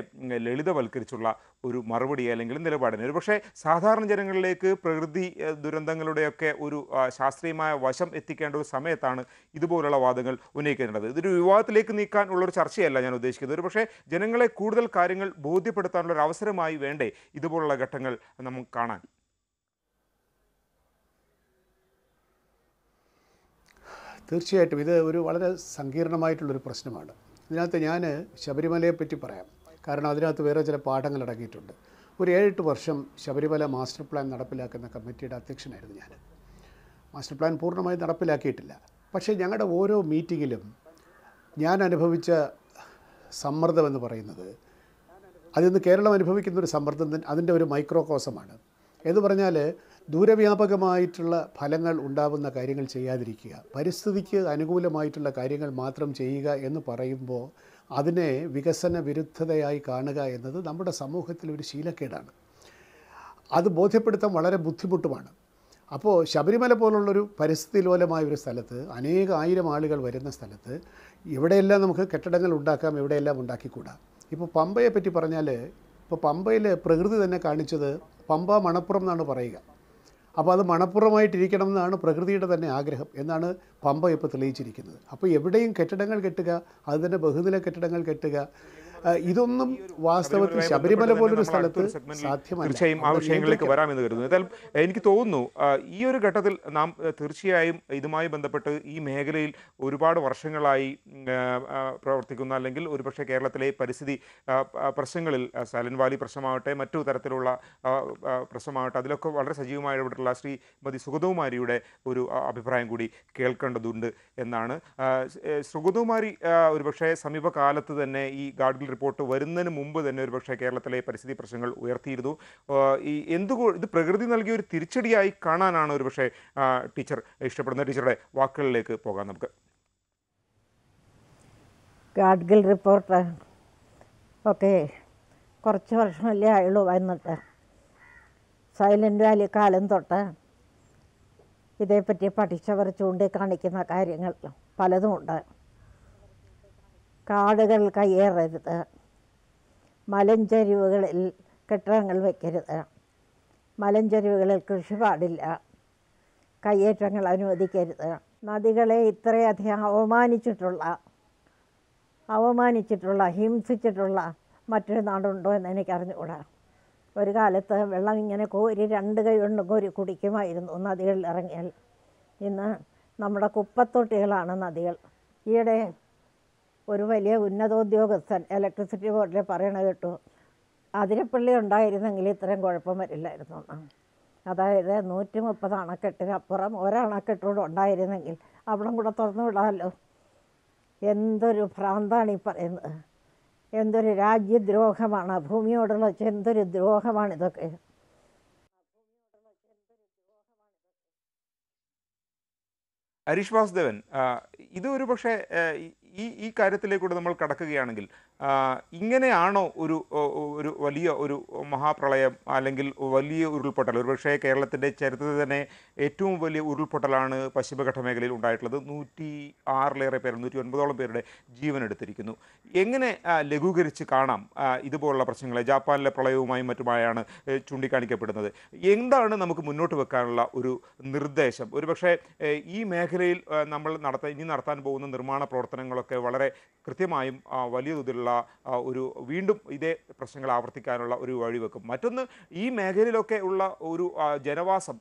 Speaker 2: ലളിതവൽക്കരിച്ചുള്ള ഒരു മറുപടി അല്ലെങ്കിൽ നിലപാടിന്? ഒരുപക്ഷെ സാധാരണ ജനങ്ങളിലേക്ക് പ്രകൃതി ദുരന്തങ്ങളുടെയൊക്കെ ഒരു ശാസ്ത്രീയമായ വശം എത്തിക്കേണ്ട ഒരു സമയത്താണ് ഇതുപോലുള്ള വാദങ്ങൾ ഉന്നയിക്കേണ്ടത്. ഇതൊരു വിവാദത്തിലേക്ക് നീക്കാൻ ഉള്ളൊരു ചർച്ചയല്ല ഞാൻ ഉദ്ദേശിക്കുന്നത്. ഒരുപക്ഷെ ജനങ്ങളെ കൂടുതൽ കാര്യങ്ങൾ ബോധ്യപ്പെടുത്താനുള്ള ഒരു അവസരമായി വേണ്ടേ ഇതുപോലുള്ള ഘട്ടങ്ങൾ നമുക്ക് കാണാൻ?
Speaker 3: തീർച്ചയായിട്ടും ഇത് ഒരു വളരെ സങ്കീർണമായിട്ടുള്ളൊരു പ്രശ്നമാണ്. ഇതിനകത്ത് ഞാൻ ശബരിമലയെ പറ്റി പറയാം. കാരണം അതിനകത്ത് വേറെ ചില പാഠങ്ങൾ അടങ്ങിയിട്ടുണ്ട്. ഒരു ഏഴെട്ട് വർഷം ശബരിമല മാസ്റ്റർ പ്ലാൻ നടപ്പിലാക്കുന്ന കമ്മിറ്റിയുടെ അധ്യക്ഷനായിരുന്നു ഞാൻ. മാസ്റ്റർ പ്ലാൻ പൂർണമായി നടപ്പിലാക്കിയിട്ടില്ല. പക്ഷേ ഞങ്ങളുടെ ഓരോ മീറ്റിങ്ങിലും ഞാൻ അനുഭവിച്ച സമ്മർദ്ദമെന്ന് പറയുന്നത് അതിന്ന് കേരളം അനുഭവിക്കുന്ന ഒരു സമ്മർദ്ദം അതിന്റെ ഒരു മൈക്രോകോസമാണ്. എന്ന് പറഞ്ഞാൽ ദൂരവ്യാപകമായിട്ടുള്ള ഫലങ്ങൾ ഉണ്ടാവുന്ന കാര്യങ്ങൾ ചെയ്യാതിരിക്കുക. പരിസ്ഥിതിക്ക് അനുകൂലമായിട്ടുള്ള കാര്യങ്ങൾ മാത്രം ചെയ്യുക എന്ന് പറയുമ്പോൾ അതിനെ വികസന വിരുദ്ധതയായി കാണുക എന്നത് നമ്മുടെ സമൂഹത്തിൽ ഒരു ശീലക്കേടാണ്. അത് ബോധ്യപ്പെടുത്താൻ വളരെ ബുദ്ധിമുട്ടുമാണ്. അപ്പോൾ ശബരിമല പോലുള്ളൊരു പരിസ്ഥിതി ലോലമായ ഒരു സ്ഥലത്ത് അനേക ആയിരം ആളുകൾ വരുന്ന സ്ഥലത്ത് എവിടെയെല്ലാം നമുക്ക് കെട്ടിടങ്ങൾ ഉണ്ടാക്കാം എവിടെയെല്ലാം ഉണ്ടാക്കിക്കൂടാ. ഇപ്പോൾ പമ്പയെ പറ്റി പറഞ്ഞാൽ ഇപ്പോൾ പമ്പയിൽ പ്രകൃതി തന്നെ കാണിച്ചത് പമ്പ മണപ്പുറം എന്നാണ് പറയുക. അപ്പോൾ അത് മണപ്പുറമായിട്ടിരിക്കണം എന്നാണ് പ്രകൃതിയുടെ തന്നെ ആഗ്രഹം എന്നാണ് പമ്പ ഇപ്പോൾ തെളിയിച്ചിരിക്കുന്നത്. അപ്പോൾ എവിടെയും കെട്ടിടങ്ങൾ കെട്ടുക അതുതന്നെ ബഹുനില കെട്ടിടങ്ങൾ കെട്ടുക ഇതൊന്നും വാസ്തവത്തിൽ ശബരിമല പോലൊരു സ്ഥലത്ത് സാധ്യമല്ല.
Speaker 2: തീർച്ചയായും ആ വിഷയങ്ങളിലേക്ക് വരാമെന്ന് കരുതുന്നു. എന്നാൽ എനിക്ക് തോന്നുന്നു ഈ ഒരു ഘട്ടത്തിൽ നാം തീർച്ചയായും ഇതുമായി ബന്ധപ്പെട്ട് ഈ മേഖലയിൽ ഒരുപാട് വർഷങ്ങളായി പ്രവർത്തിക്കുന്ന അല്ലെങ്കിൽ ഒരുപക്ഷെ കേരളത്തിലെ പരിസ്ഥിതി പ്രശ്നങ്ങളിൽ സലൻവാലി സൈലന്റ് വാലി പ്രശ്നമാവട്ടെ മറ്റു തരത്തിലുള്ള പ്രശ്നമാവട്ടെ അതിലൊക്കെ വളരെ സജീവമായി ഇടപെട്ടുള്ള ശ്രീമതി സുഗതകുമാരിയുടെ ഒരു അഭിപ്രായം കൂടി കേൾക്കേണ്ടതുണ്ട് എന്നാണ്. സുഗതകുമാരി ഒരുപക്ഷെ സമീപകാലത്ത് തന്നെ ഈ ഗാഡ്ഗിൽ റിപ്പോർട്ട് വരുന്നതിന് മുമ്പ് തന്നെ ഒരു പക്ഷേ കേരളത്തിലെ പരിസ്ഥിതി പ്രശ്നങ്ങൾ ഉയർത്തിയിരുന്നു. ഈ എന്തുകൊ ഇത് പ്രകൃതി നൽകിയ ഒരു തിരിച്ചടിയായി കാണാനാണ് ഒരു പക്ഷേ ടീച്ചർ ഇഷ്ടപ്പെടുന്ന ടീച്ചറുടെ വാക്കുകളിലേക്ക് പോകാം നമുക്ക്.
Speaker 5: ഗാഡ്ഗിൽ റിപ്പോർട്ട്. ഒക്കെ കുറച്ച് വർഷമല്ലേ ആയുള്ളൂ വന്നിട്ട്. സൈലന്റ് വാലി കാലം തൊട്ട് ഇതേപ്പറ്റി പഠിച്ചവർ ചൂണ്ടിക്കാണിക്കുന്ന കാര്യങ്ങൾ പലതുമുണ്ട്. കാടുകൾ കയ്യേറരുത് മലഞ്ചരിവുകളിൽ കെട്ടിടങ്ങൾ വയ്ക്കരുത് മലഞ്ചരിവുകളിൽ കൃഷി പാടില്ല കയ്യേറ്റങ്ങൾ അനുവദിക്കരുത്. നദികളെ ഇത്രയധികം അവമാനിച്ചിട്ടുള്ള അവമാനിച്ചിട്ടുള്ള ഹിംസിച്ചിട്ടുള്ള മറ്റൊരു നാടുണ്ടോ എന്ന് എനിക്കറിഞ്ഞുകൂടാ. ഒരു കാലത്ത് വെള്ളം ഇങ്ങനെ കോരി രണ്ട് കൈ കൊണ്ട് കോരി കുടിക്കുമായിരുന്നു നദികളിൽ ഇറങ്ങിയാൽ. ഇന്ന് നമ്മുടെ കുപ്പത്തൊട്ടികളാണ് നദികൾ. ഈയിടെ ഒരു വലിയ ഉന്നതോദ്യോഗസ്ഥൻ ഇലക്ട്രിസിറ്റി ബോർഡിൽ പറയണ കേട്ടു. അതിരപ്പള്ളി ഉണ്ടായിരുന്നെങ്കിൽ ഇത്രയും കുഴപ്പം വരില്ലായിരുന്നു. അതായത് നൂറ്റി മുപ്പത് അണക്കെട്ടിനപ്പുറം ഒരണക്കെട്ടുകൂടെ ഉണ്ടായിരുന്നെങ്കിൽ അവിടം കൂടെ തുറന്നു വിടാമല്ലോ. എന്തൊരു ഭ്രാന്താണ് ഈ പറയുന്നത്. എന്തൊരു രാജ്യദ്രോഹമാണ്. ഭൂമിയോടുള്ള എന്തൊരു ദ്രോഹമാണ് ഇതൊക്കെ.
Speaker 2: ഹരീഷ് വാസുദേവൻ ഇത് ഒരു പക്ഷേ ഈ ഈ കാര്യത്തിലേക്കൂടെ നമ്മൾ കടക്കുകയാണെങ്കിൽ ഇങ്ങനെയാണോ ഒരു ഒരു വലിയ ഒരു മഹാപ്രളയം അല്ലെങ്കിൽ വലിയ ഉരുൾപൊട്ടൽ? ഒരുപക്ഷേ കേരളത്തിന്റെ ചരിത്രത്തിൽ തന്നെ ഏറ്റവും വലിയ ഉരുൾപൊട്ടലാണ് പശ്ചിമഘട്ട മേഖലയിൽ ഉണ്ടായിട്ടുള്ളത്. നൂറ്റി ആറിലേറെ പേർ നൂറ്റി ഒൻപതോളം പേരുടെ ജീവൻ എടുത്തിരിക്കുന്നു. എങ്ങനെ ലഘൂകരിച്ച് കാണാം? ഇതുപോലുള്ള പ്രശ്നങ്ങളെ ജാപ്പാനിലെ പ്രളയവുമായും മറ്റുമായാണ് ചൂണ്ടിക്കാണിക്കപ്പെടുന്നത്. എന്താണ് നമുക്ക് മുന്നോട്ട് വെക്കാനുള്ള ഒരു നിർദ്ദേശം? ഒരുപക്ഷെ ഈ മേഖലയിൽ നമ്മൾ നടത്താൻ ഇനി നടത്താൻ പോകുന്ന നിർമ്മാണ പ്രവർത്തനങ്ങളൊക്കെ വളരെ കൃത്യമായും വലിയ തോതിലുള്ള ആ, ഒരു വീണ്ടും ഇതേ പ്രശ്നങ്ങൾ ആവർത്തിക്കാനുള്ള ഒരു വഴിവെക്കും. മറ്റൊന്ന് ഈ മേഖലയിലൊക്കെ ഉള്ള ഒരു ജനവാസം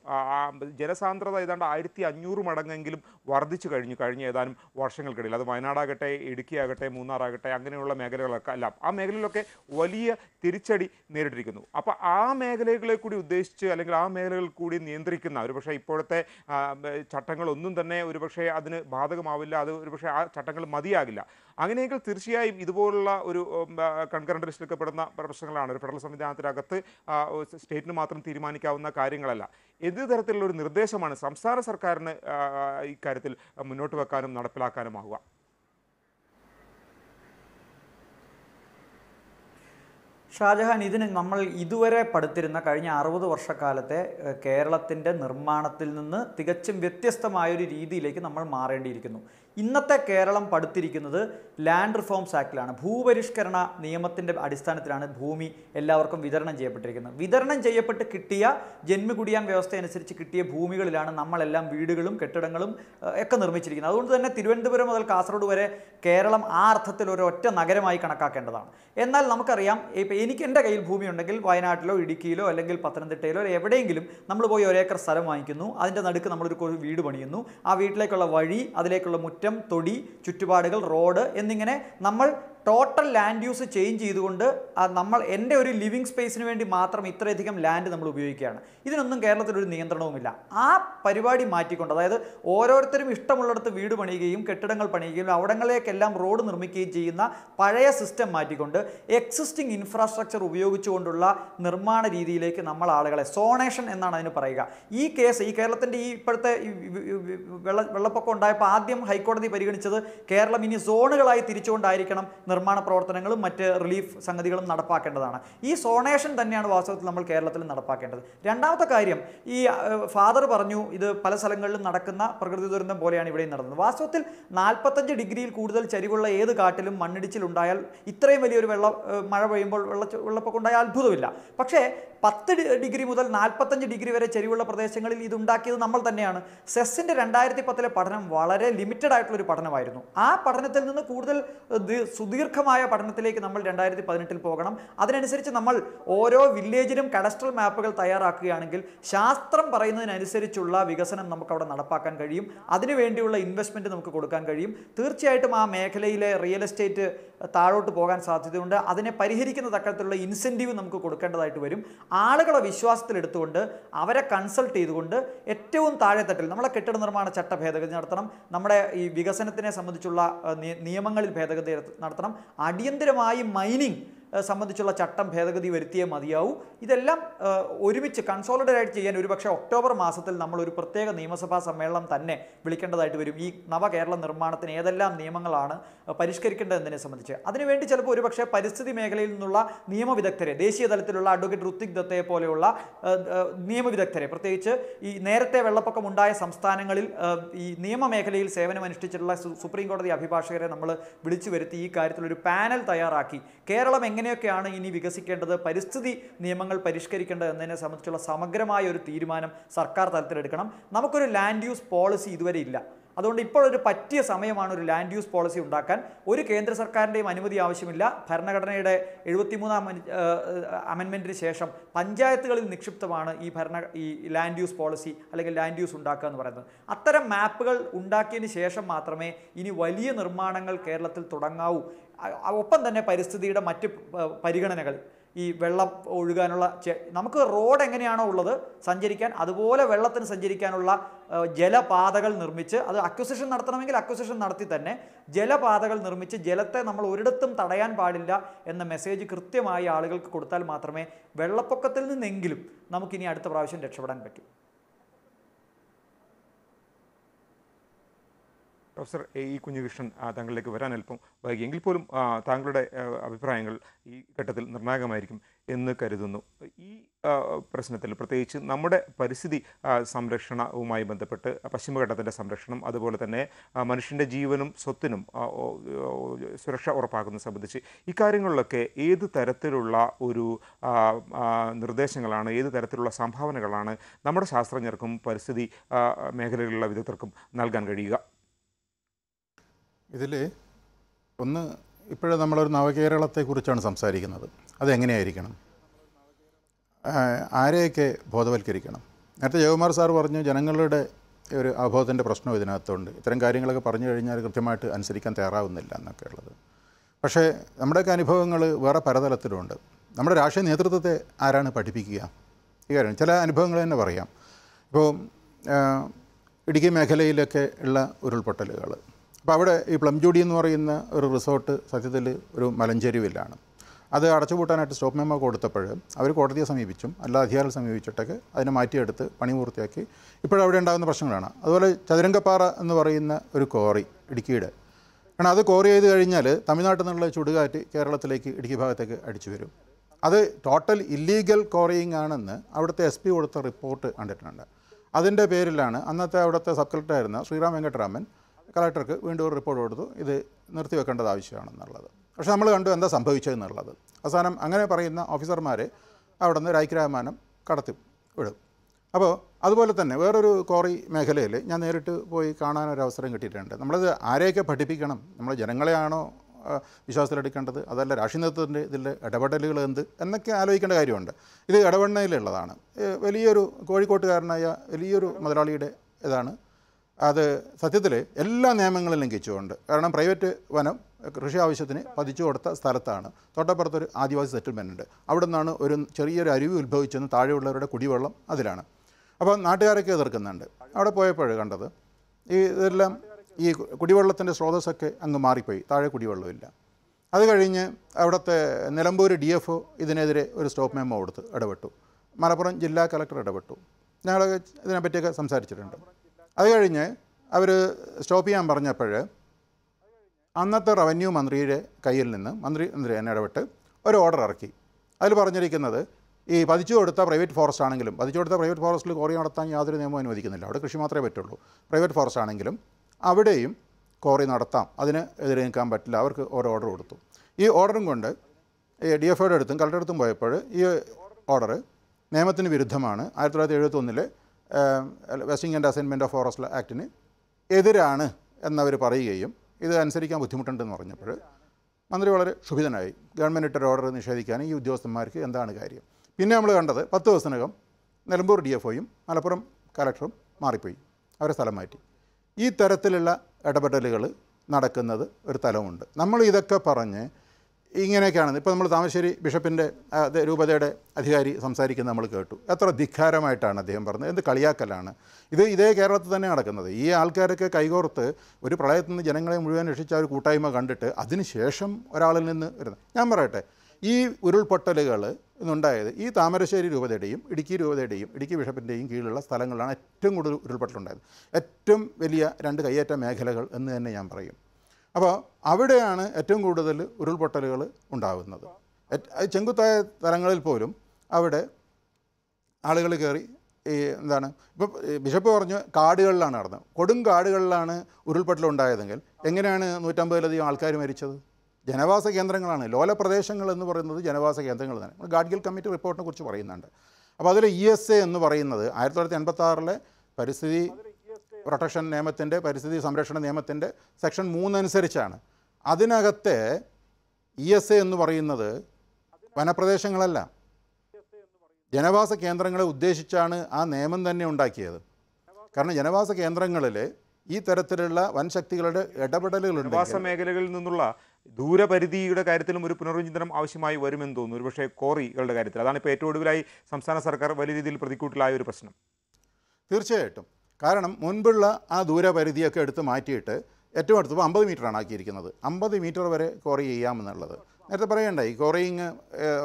Speaker 2: ജനസാന്ദ്രത ഏതാണ്ട് ആയിരത്തി അഞ്ഞൂറ് മടങ്ങെങ്കിലും വർദ്ധിച്ചു കഴിഞ്ഞു കഴിഞ്ഞ ഏതാനും വർഷങ്ങൾക്കിടയിൽ. അത് വയനാടാകട്ടെ ഇടുക്കിയാകട്ടെ മൂന്നാറാകട്ടെ അങ്ങനെയുള്ള മേഖലകളൊക്കെ അല്ല. ആ മേഖലയിലൊക്കെ വലിയ തിരിച്ചടി നേരിട്ടിരിക്കുന്നു. അപ്പോൾ ആ മേഖലകളെ കൂടി ഉദ്ദേശിച്ച് അല്ലെങ്കിൽ ആ മേഖലകൾ കൂടി നിയന്ത്രിക്കുന്ന ഒരുപക്ഷെ ഇപ്പോഴത്തെ ചട്ടങ്ങളൊന്നും തന്നെ ഒരുപക്ഷെ അതിന് ബാധകമാവില്ല. അത് ഒരുപക്ഷെ ആ ചട്ടങ്ങൾ മതിയാകില്ല. അങ്ങനെയെങ്കിൽ തീർച്ചയായും ഇതുപോലുള്ള ഒരു കൺകറന്റ് ലിസ്റ്റിലൊക്കെ പെടുന്ന പ്രശ്നങ്ങളാണ്. ഒരു ഫെഡറൽ സംവിധാനത്തിനകത്ത് സ്റ്റേറ്റിന് മാത്രം തീരുമാനിക്കാവുന്ന കാര്യങ്ങളല്ല. എന്ത് തരത്തിലുള്ള ഒരു നിർദ്ദേശമാണ് സംസ്ഥാന സർക്കാരിന് ഇക്കാര്യത്തിൽ മുന്നോട്ട് വെക്കാനും നടപ്പിലാക്കാനുമാവുക?
Speaker 4: ഷാജഹാൻ ഇതിന് നമ്മൾ ഇതുവരെ പഠിത്തിരുന്ന കഴിഞ്ഞ അറുപത് വർഷക്കാലത്തെ കേരളത്തിന്റെ നിർമ്മാണത്തിൽ നിന്ന് തികച്ചും വ്യത്യസ്തമായൊരു രീതിയിലേക്ക് നമ്മൾ മാറേണ്ടിയിരിക്കുന്നു. ഇന്നത്തെ കേരളം പടുത്തിരിക്കുന്നത് ലാൻഡ് റിഫോംസ് ആക്ടിലാണ് ഭൂപരിഷ്കരണ നിയമത്തിന്റെ അടിസ്ഥാനത്തിലാണ് ഭൂമി എല്ലാവർക്കും വിതരണം ചെയ്യപ്പെട്ടിരിക്കുന്നത്. വിതരണം ചെയ്യപ്പെട്ട് കിട്ടിയ ജന്മികുടിയാൻ വ്യവസ്ഥ അനുസരിച്ച് കിട്ടിയ ഭൂമികളിലാണ് നമ്മളെല്ലാം വീടുകളും കെട്ടിടങ്ങളും ഒക്കെ നിർമ്മിച്ചിരിക്കുന്നത്. അതുകൊണ്ട് തന്നെ തിരുവനന്തപുരം മുതൽ കാസർഗോഡ് വരെ കേരളം ആ അർത്ഥത്തിൽ ഒരു ഒറ്റ നഗരമായി കണക്കാക്കേണ്ടതാണ്. എന്നാൽ നമുക്കറിയാം ഇപ്പം എനിക്ക് എന്റെ കയ്യിൽ ഭൂമി ഉണ്ടെങ്കിൽ വയനാട്ടിലോ ഇടുക്കിയിലോ അല്ലെങ്കിൽ പത്തനംതിട്ടയിലോ എവിടെയെങ്കിലും നമ്മൾ പോയി ഒരേക്കർ സ്ഥലം വാങ്ങിക്കുന്നു. അതിന്റെ നടുക്ക് നമ്മളൊരു വീട് പണിയുന്നു. ആ വീട്ടിലേക്കുള്ള വഴി അതിലേക്കുള്ള മുറ്റം തൊടി ചുറ്റുപാടുകൾ റോഡ് എന്നിങ്ങനെ നമ്മൾ ടോട്ടൽ ലാൻഡ് യൂസ് ചേഞ്ച് ചെയ്തുകൊണ്ട് നമ്മൾ എന്റെ ഒരു ലിവിങ് സ്പേസിന് വേണ്ടി മാത്രം ഇത്രയധികം ലാൻഡ് നമ്മൾ ഉപയോഗിക്കുകയാണ്. ഇതിനൊന്നും കേരളത്തിലൊരു നിയന്ത്രണവുമില്ല. ആ പരിപാടി മാറ്റിക്കൊണ്ട് അതായത് ഓരോരുത്തരും ഇഷ്ടമുള്ളിടത്ത് വീട് പണിയുകയും കെട്ടിടങ്ങൾ പണിയുകയും അവിടങ്ങളിലേക്കെല്ലാം റോഡ് നിർമ്മിക്കുകയും ചെയ്യുന്ന പഴയ സിസ്റ്റം മാറ്റിക്കൊണ്ട് എക്സിസ്റ്റിംഗ് ഇൻഫ്രാസ്ട്രക്ചർ ഉപയോഗിച്ചുകൊണ്ടുള്ള നിർമ്മാണ രീതിയിലേക്ക് നമ്മൾ ആളുകളെ സോണേഷൻ എന്നാണ് അതിന് പറയുക. ഈ കേസ് ഈ കേരളത്തിന്റെ ഈ ഇപ്പോഴത്തെ വെള്ള വെള്ളപ്പൊക്കം ഉണ്ടായപ്പോൾ ആദ്യം ഹൈക്കോടതി പരിഗണിച്ചത് കേരളം ഇനി സോണുകളായി തിരിച്ചുകൊണ്ടായിരിക്കണം നിർമ്മാണ പ്രവർത്തനങ്ങളും മറ്റ് റിലീഫ് സംഗതികളും നടപ്പാക്കേണ്ടതാണ്. ഈ സോണേഷൻ തന്നെയാണ് വാസ്തവത്തിൽ നമ്മൾ കേരളത്തിൽ നടപ്പാക്കേണ്ടത്. രണ്ടാമത്തെ കാര്യം ഈ ഫാദർ പറഞ്ഞു ഇത് പല സ്ഥലങ്ങളിലും നടക്കുന്ന പ്രകൃതി ദുരന്തം പോലെയാണ് ഇവിടെയും നടന്നത്. വാസ്തവത്തിൽ നാൽപ്പത്തഞ്ച് ഡിഗ്രിയിൽ കൂടുതൽ ചരിവുള്ള ഏത് കാട്ടിലും മണ്ണിടിച്ചിലുണ്ടായാൽ ഇത്രയും വലിയൊരു വെള്ള മഴ പെയ്യുമ്പോൾ വെള്ള വെള്ളപ്പൊക്കം ഉണ്ടായാൽ അത്ഭുതമില്ല. പക്ഷേ പത്ത് ഡിഗ്രി മുതൽ നാൽപ്പത്തഞ്ച് ഡിഗ്രി വരെ ചരിവുള്ള പ്രദേശങ്ങളിൽ ഇതുണ്ടാക്കിയത് നമ്മൾ തന്നെയാണ്. സെസ്സിന്റെ രണ്ടായിരത്തി പത്തിലെ പഠനം വളരെ ലിമിറ്റഡ് ആയിട്ടുള്ള ഒരു പഠനമായിരുന്നു. ആ പഠനത്തിൽ നിന്ന് കൂടുതൽ സുദീർഘമായ പഠനത്തിലേക്ക് നമ്മൾ രണ്ടായിരത്തി പതിനെട്ടിൽ പോകണം. അതിനനുസരിച്ച് നമ്മൾ ഓരോ വില്ലേജിലും കഡസ്ട്രൽ മാപ്പുകൾ തയ്യാറാക്കുകയാണെങ്കിൽ ശാസ്ത്രം പറയുന്നതിനനുസരിച്ചുള്ള വികസനം നമുക്ക് അവിടെ നടപ്പാക്കാൻ കഴിയും. അതിനുവേണ്ടിയുള്ള ഇൻവെസ്റ്റ്മെന്റ് നമുക്ക് കൊടുക്കാൻ കഴിയും. തീർച്ചയായിട്ടും ആ മേഖലയിലെ റിയൽ എസ്റ്റേറ്റ് താഴോട്ട് പോകാൻ സാധ്യതയുണ്ട്. അതിനെ പരിഹരിക്കുന്ന തക്കത്തിലുള്ള ഇൻസെന്റീവ് നമുക്ക് കൊടുക്കേണ്ടതായിട്ട് വരും. ആളുകളെ വിശ്വാസത്തിലെടുത്തുകൊണ്ട് അവരെ കൺസൾട്ട് ചെയ്തുകൊണ്ട് ഏറ്റവും താഴെത്തട്ടിൽ നമ്മളെ കെട്ടിട നിർമ്മാണ ചട്ട ഭേദഗതി നടത്തണം നമ്മുടെ ഈ വികസനത്തിനെ സംബന്ധിച്ചുള്ള നിയമങ്ങളിൽ ഭേദഗതി നടത്തണം അടിയന്തിരമായി മൈനിങ് സംബന്ധിച്ചുള്ള ചട്ടം ഭേദഗതി വരുത്തിയേ മതിയാവൂ. ഇതെല്ലാം ഒരുമിച്ച് കൺസോളിഡേറ്റ് ആയിട്ട് ചെയ്യാൻ ഒരുപക്ഷെ ഒക്ടോബർ മാസത്തിൽ നമ്മൾ ഒരു പ്രത്യേക നിയമസഭാ സമ്മേളനം തന്നെ വിളിക്കേണ്ടതായിട്ട് വരും. ഈ നവകേരള നിർമ്മാണത്തിന് ഏതെല്ലാം നിയമങ്ങളാണ് പരിഷ്കരിക്കേണ്ടതെന്നതിനെ സംബന്ധിച്ച്. അതിനുവേണ്ടി ചിലപ്പോൾ ഒരുപക്ഷെ പരിസ്ഥിതി മേഖലയിൽ നിന്നുള്ള നിയമവിദഗ്ധരെ ദേശീയ തലത്തിലുള്ള അഡ്വക്കേറ്റ് ഋത്തിക് ദത്തയെ പോലെയുള്ള നിയമവിദഗ്ധരെ പ്രത്യേകിച്ച് ഈ നേരത്തെ വെള്ളപ്പൊക്കം ഉണ്ടായ സംസ്ഥാനങ്ങളിൽ ഈ നിയമമേഖലയിൽ സേവനം അനുഷ്ഠിച്ചിട്ടുള്ള സുപ്രീം കോടതി അഭിഭാഷകരെ നമ്മൾ വിളിച്ചു വരുത്തി ഈ കാര്യത്തിൽ ഒരു പാനൽ തയ്യാറാക്കി. കേരളം എങ്ങനെ എങ്ങനെയൊക്കെയാണ് ഇനി വികസിക്കേണ്ടത്. പരിസ്ഥിതി നിയമങ്ങൾ പരിഷ്കരിക്കേണ്ടത് എന്നതിനെ സംബന്ധിച്ചുള്ള സമഗ്രമായ ഒരു തീരുമാനം സർക്കാർ തലത്തിലെടുക്കണം. നമുക്കൊരു ലാൻഡ് യൂസ് പോളിസി ഇതുവരെ ഇല്ല. അതുകൊണ്ട് ഇപ്പോൾ ഒരു പറ്റിയ സമയമാണ് ഒരു ലാൻഡ് യൂസ് പോളിസി ഉണ്ടാക്കാൻ. ഒരു കേന്ദ്ര സർക്കാരിന്റെയും അനുമതി ആവശ്യമില്ല. ഭരണഘടനയുടെ എഴുപത്തിമൂന്നാം അമെൻമെന്റിന് ശേഷം പഞ്ചായത്തുകളിൽ നിക്ഷിപ്തമാണ് ഈ ഭരണ ഈ ലാൻഡ് യൂസ് പോളിസി അല്ലെങ്കിൽ ലാൻഡ് യൂസ് ഉണ്ടാക്കുക എന്ന് പറയുന്നത്. അത്തരം മാപ്പുകൾ ഉണ്ടാക്കിയതിന് ശേഷം മാത്രമേ ഇനി വലിയ നിർമ്മാണങ്ങൾ കേരളത്തിൽ തുടങ്ങാവൂ. ഒപ്പം തന്നെ പരിസ്ഥിതിയുടെ മറ്റ് പരിഗണനകൾ. ഈ വെള്ളം ഒഴുകാനുള്ള നമുക്ക് റോഡ് എങ്ങനെയാണോ ഉള്ളത് സഞ്ചരിക്കാൻ അതുപോലെ വെള്ളത്തിന് സഞ്ചരിക്കാനുള്ള ജലപാതകൾ നിർമ്മിച്ച് അത് അക്വസിഷൻ നടത്തണമെങ്കിൽ അക്വസിഷൻ നടത്തി തന്നെ ജലപാതകൾ നിർമ്മിച്ച് ജലത്തെ നമ്മൾ ഒരിടത്തും തടയാൻ പാടില്ല എന്ന മെസ്സേജ് കൃത്യമായി ആളുകൾക്ക് കൊടുത്താൽ മാത്രമേ വെള്ളപ്പൊക്കത്തിൽ നിന്നെങ്കിലും നമുക്കിനി അടുത്ത പ്രാവശ്യം രക്ഷപ്പെടാൻ പറ്റൂ.
Speaker 2: പ്രൊഫസർ എ ഇ കുഞ്ഞികൃഷ്ണൻ താങ്കളിലേക്ക് വരാൻ അല്പം വൈകി എങ്കിൽ പോലും താങ്കളുടെ അഭിപ്രായങ്ങൾ ഈ ഘട്ടത്തിൽ നിർണായകമായിരിക്കും എന്ന് കരുതുന്നു. ഈ പ്രശ്നത്തിൽ പ്രത്യേകിച്ച് നമ്മുടെ പരിസ്ഥിതി സംരക്ഷണവുമായി ബന്ധപ്പെട്ട് പശ്ചിമഘട്ടത്തിന്റെ സംരക്ഷണം അതുപോലെ തന്നെ മനുഷ്യന്റെ ജീവനും സ്വത്തിനും സുരക്ഷ ഉറപ്പാക്കുന്നത് സംബന്ധിച്ച് ഇക്കാര്യങ്ങളിലൊക്കെ ഏത് തരത്തിലുള്ള ഒരു നിർദ്ദേശങ്ങളാണ് ഏത് തരത്തിലുള്ള സംഭാവനകളാണ് നമ്മുടെ ശാസ്ത്രജ്ഞർക്കും പരിസ്ഥിതി മേഖലകളിലുള്ള വിദഗ്ധർക്കും നൽകാൻ കഴിയുക?
Speaker 6: ഇതിൽ ഒന്ന് ഇപ്പോഴും നമ്മളൊരു നവകേരളത്തെക്കുറിച്ചാണ് സംസാരിക്കുന്നത്. അതെങ്ങനെയായിരിക്കണം? ആരെയൊക്കെ ബോധവൽക്കരിക്കണം? നേരത്തെ ജയകുമാർ സാർ പറഞ്ഞു ജനങ്ങളുടെ ഒരു അവബോധത്തിന്റെ പ്രശ്നം ഇതിനകത്തുണ്ട്. ഇത്തരം കാര്യങ്ങളൊക്കെ പറഞ്ഞു കഴിഞ്ഞാൽ കൃത്യമായിട്ട് അനുസരിക്കാൻ തയ്യാറാവുന്നില്ല എന്നൊക്കെ ഉള്ളത്. പക്ഷേ നമ്മുടെയൊക്കെ അനുഭവങ്ങൾ വേറെ പലതലത്തിലുണ്ട് നമ്മുടെ രാഷ്ട്രീയ നേതൃത്വത്തെ ആരാണ് പഠിപ്പിക്കുക? ഈ കാര്യം ചില അനുഭവങ്ങൾ തന്നെ പറയാം. ഇപ്പോൾ ഇടുക്കി മേഖലയിലൊക്കെ ഉള്ള ഉരുൾപൊട്ടലുകൾ അപ്പോൾ അവിടെ ഈ പ്ലം പ്ലംജൂടി എന്ന് പറയുന്ന ഒരു റിസോർട്ട് സത്യത്തിൽ ഒരു മലഞ്ചെരുവിലാണ് അത് അടച്ചുപൂട്ടാനായിട്ട് സ്റ്റോപ്പ് മെമ്മോ കൊടുത്തപ്പോൾ അവർ കോടതിയെ സമീപിച്ചും അല്ല അധികാരികൾ സമീപിച്ചിട്ടൊക്കെ അതിനെ മാറ്റിയെടുത്ത് പണി പൂർത്തിയാക്കി. ഇപ്പോഴവിടെ ഉണ്ടാകുന്ന പ്രശ്നങ്ങളാണ്. അതുപോലെ ചതുരംഗപ്പാറ എന്ന് പറയുന്ന ഒരു കോറി ഇടുക്കിയുടെ. കാരണം അത് കോറി ചെയ്ത് കഴിഞ്ഞാൽ തമിഴ്നാട്ടിൽ നിന്നുള്ള ചുടുകാറ്റ് കേരളത്തിലേക്ക് ഇടുക്കി ഭാഗത്തേക്ക് അടിച്ചു വരും. അത് ടോട്ടൽ ഇല്ലീഗൽ കോറിയിങ് ആണെന്ന് അവിടുത്തെ എസ് പി കൊടുത്ത റിപ്പോർട്ട് കണ്ടിട്ടുണ്ട്. അതിന്റെ പേരിലാണ് അന്നത്തെ അവിടുത്തെ സബ് കളക്ടറായിരുന്ന ശ്രീറാം വെങ്കട്ടരാമൻ കളക്ടർക്ക് വീണ്ടും ഒരു റിപ്പോർട്ട് കൊടുത്തു. ഇത് നിർത്തിവെക്കേണ്ടത് ആവശ്യമാണെന്നുള്ളത്. പക്ഷേ നമ്മൾ കണ്ടു എന്താ സംഭവിച്ചതെന്നുള്ളത്. അവസാനം അങ്ങനെ പറയുന്ന ഓഫീസർമാരെ അവിടെ നിന്ന് രായ്ക്കരാമാനം കടത്തി വിടും. അപ്പോൾ അതുപോലെ തന്നെ വേറൊരു കോറി മേഖലയിൽ ഞാൻ നേരിട്ട് പോയി കാണാനൊരു അവസരം കിട്ടിയിട്ടുണ്ട്. നമ്മളത് ആരെയൊക്കെ പഠിപ്പിക്കണം? നമ്മൾ ജനങ്ങളെയാണോ വിശ്വാസത്തിലെടുക്കേണ്ടത്? അതല്ല രാഷ്ട്രീയ നേതൃത്വത്തിന്റെ ഇതിലെ ഇടപെടലുകൾ എന്ത്? എന്നൊക്കെ ആലോചിക്കേണ്ട കാര്യമുണ്ട്. ഇത് ഇടപെടലുള്ളതാണ് വലിയൊരു കോഴിക്കോട്ടുകാരനായ വലിയൊരു മുതലാളിയുടെ ഇതാണ് അത് സത്യത്തിൽ എല്ലാ നിയമങ്ങളും ലംഘിച്ചുകൊണ്ട് കാരണം പ്രൈവറ്റ് വനം കൃഷി ആവശ്യത്തിന് പതിച്ചു കൊടുത്ത സ്ഥലത്താണ്. തൊട്ടപ്പുറത്തൊരു ആദിവാസി സെറ്റിൽമെന്റ് ഉണ്ട്. അവിടെ നിന്നാണ് ഒരു ചെറിയൊരു അരുവി ഉത്ഭവിച്ചെന്ന് താഴെയുള്ളവരുടെ കുടിവെള്ളം അതിലാണ്. അപ്പോൾ നാട്ടുകാരൊക്കെ എതിർക്കുന്നുണ്ട്. അവിടെ പോയപ്പോൾ കണ്ടത് ഈ ഇതെല്ലാം ഈ കുടിവെള്ളത്തിന്റെ സ്രോതസ്സൊക്കെ അങ്ങ് മാറിപ്പോയി. താഴെ കുടിവെള്ളമില്ല. അത് കഴിഞ്ഞ് അവിടുത്തെ നിലമ്പൂർ ഡി എഫ് ഒ ഇതിനെതിരെ ഒരു സ്റ്റോപ്പ് മെമ്മോ കൊടുത്ത് ഇടപെട്ടു. മലപ്പുറം ജില്ലാ കളക്ടർ ഇടപെട്ടു. ഞങ്ങളൊക്കെ ഇതിനെപ്പറ്റിയൊക്കെ സംസാരിച്ചിട്ടുണ്ട്. അത് കഴിഞ്ഞ് അവർ സ്റ്റോപ്പ് ചെയ്യാൻ പറഞ്ഞപ്പോൾ അന്നത്തെ റവന്യൂ മന്ത്രിയുടെ കയ്യിൽ നിന്ന് മന്ത്രി മന്ത്രി തന്നെ ഇടപെട്ട് ഒരു ഓർഡർ ഇറക്കി. അതിൽ പറഞ്ഞിരിക്കുന്നത് ഈ പതിച്ചു കൊടുത്ത പ്രൈവറ്റ് ഫോറസ്റ്റ് ആണെങ്കിലും പതിച്ചു കൊടുത്ത പ്രൈവറ്റ് ഫോറസ്റ്റിൽ കോറി നടത്താൻ യാതൊരു നിയമവും അനുവദിക്കുന്നില്ല. അവിടെ കൃഷി മാത്രമേ പറ്റുള്ളൂ. പ്രൈവറ്റ് ഫോറസ്റ്റ് ആണെങ്കിലും അവിടെയും കോറി നടത്താം. അതിന് എതിരെ നിൽക്കാൻ പറ്റില്ല. അവർക്ക് ഒരു ഓർഡർ കൊടുത്തു. ഈ ഓർഡറും കൊണ്ട് ഡി എഫ് ഒയുടെ അടുത്തും കളക്ടറടുത്തും പോയപ്പോൾ ഈ ഓർഡർ നിയമത്തിന് വിരുദ്ധമാണ്. ആയിരത്തി തൊള്ളായിരത്തി എഴുപത്തൊന്നിലെ vesting and assignment of forest ആക്ടിന് എതിരാണ് എന്നവർ പറയുകയും ഇത് അനുസരിക്കാൻ ബുദ്ധിമുട്ടുണ്ടെന്ന് പറഞ്ഞപ്പോൾ മന്ത്രി വളരെ ക്ഷുഭിതനായി. ഗവൺമെന്റ് ഇട്ടൊരു ഓർഡർ നിഷേധിക്കാൻ ഈ ഉദ്യോഗസ്ഥന്മാർക്ക് എന്താണ് കാര്യം? പിന്നെ നമ്മൾ കണ്ടത് പത്ത് ദിവസത്തിനകം നിലമ്പൂർ ഡി എഫ് ഒയും മലപ്പുറം കലക്ടറും മാറിപ്പോയി. അവരെ സ്ഥലം മാറ്റി. ഈ തരത്തിലുള്ള ഇടപെടലുകൾ നടക്കുന്നത് ഒരു തലമുണ്ട്. നമ്മൾ ഇതൊക്കെ പറഞ്ഞ് ഇങ്ങനെയൊക്കെയാണ് ഇപ്പോൾ നമ്മൾ താമരശ്ശേരി ബിഷപ്പിന്റെ രൂപതയുടെ അധികാരി സംസാരിക്കുന്നത് നമ്മൾ കേട്ടു. എത്ര ധിക്കാരമായിട്ടാണ് അദ്ദേഹം പറഞ്ഞത്. എന്ത് കളിയാക്കലാണ്. ഇത് ഇതേ കേരളത്തിൽ തന്നെ നടക്കുന്നത്. ഈ ആൾക്കാരൊക്കെ കൈകോർത്ത് ഒരു പ്രളയത്തിൽ നിന്ന് ജനങ്ങളെ മുഴുവൻ രക്ഷിച്ച ഒരു കൂട്ടായ്മ കണ്ടിട്ട് അതിനുശേഷം ഒരാളിൽ നിന്ന് വരുന്നത്. ഞാൻ പറയട്ടെ ഈ ഉരുൾപൊട്ടലുകൾ ഇന്നുണ്ടായത് ഈ താമരശ്ശേരി രൂപതയുടെയും ഇടുക്കി രൂപതയുടെയും ഇടുക്കി ബിഷപ്പിന്റെയും കീഴിലുള്ള സ്ഥലങ്ങളിലാണ് ഏറ്റവും കൂടുതൽ ഉരുൾപൊട്ടലുണ്ടായത്. ഏറ്റവും വലിയ രണ്ട് കയ്യേറ്റ മേഖലകൾ എന്ന് തന്നെ ഞാൻ പറയും. അപ്പോൾ അവിടെയാണ് ഏറ്റവും കൂടുതൽ ഉരുൾപൊട്ടലുകൾ ഉണ്ടാകുന്നത്. ചെങ്കുത്തായ തലങ്ങളിൽ പോലും അവിടെ ആളുകൾ കയറി ഈ എന്താണ് ഇപ്പോൾ ബിഷപ്പ് പറഞ്ഞു കാടുകളിലാണ് നടന്നത്. കൊടും കാടുകളിലാണ് ഉരുൾപൊട്ടൽ ഉണ്ടായതെങ്കിൽ എങ്ങനെയാണ് നൂറ്റമ്പതിലധികം ആൾക്കാർ മരിച്ചത്? ജനവാസ കേന്ദ്രങ്ങളാണ്. ലോല പ്രദേശങ്ങൾ എന്ന് പറയുന്നത് ജനവാസ കേന്ദ്രങ്ങൾ തന്നെ. നമ്മൾ ഗാഡ്ഗിൽ കമ്മിറ്റി റിപ്പോർട്ടിനെ കുറിച്ച് പറയുന്നുണ്ട്. അപ്പോൾ അതിൽ ഇ എസ് എ എന്ന് പറയുന്നത് ആയിരത്തി തൊള്ളായിരത്തി എൺപത്തി ആറിലെ പരിസ്ഥിതി പ്രൊട്ടക്ഷൻ നിയമത്തിന്റെ പരിസ്ഥിതി സംരക്ഷണ നിയമത്തിന്റെ സെക്ഷൻ മൂന്നനുസരിച്ചാണ്. അതിനകത്തെ ഇ എസ് എ എന്ന് പറയുന്നത് വനപ്രദേശങ്ങളല്ല. ജനവാസ കേന്ദ്രങ്ങളെ ഉദ്ദേശിച്ചാണ് ആ നിയമം തന്നെ ഉണ്ടാക്കിയത്. കാരണം ജനവാസ കേന്ദ്രങ്ങളിൽ ഈ തരത്തിലുള്ള വൻശക്തികളുടെ ഇടപെടലുകളുണ്ട്
Speaker 2: ജനവാസ മേഖലകളിൽ നിന്നുള്ള ദൂരപരിധിയുടെ കാര്യത്തിലും ഒരു പുനർവിചിന്തനം ആവശ്യമായി വരുമെന്ന് തോന്നുന്നു. ഒരുപക്ഷെ കോറികളുടെ കാര്യത്തിൽ. അതാണ് ഇപ്പോൾ ഏറ്റവും ഒടുവിലായി സംസ്ഥാന സർക്കാർ വലിയ രീതിയിൽ പ്രതിക്കൂട്ടിലായ ഒരു പ്രശ്നം.
Speaker 6: തീർച്ചയായിട്ടും. കാരണം മുൻപുള്ള ആ ദൂരപരിധിയൊക്കെ എടുത്ത് മാറ്റിയിട്ട് ഏറ്റവും അടുത്ത് അമ്പത് മീറ്ററാണ് ആക്കിയിരിക്കുന്നത്. അമ്പത് മീറ്റർ വരെ കോറി ചെയ്യാമെന്നുള്ളത്. നേരത്തെ പറയണ്ടായി കോറിയിങ്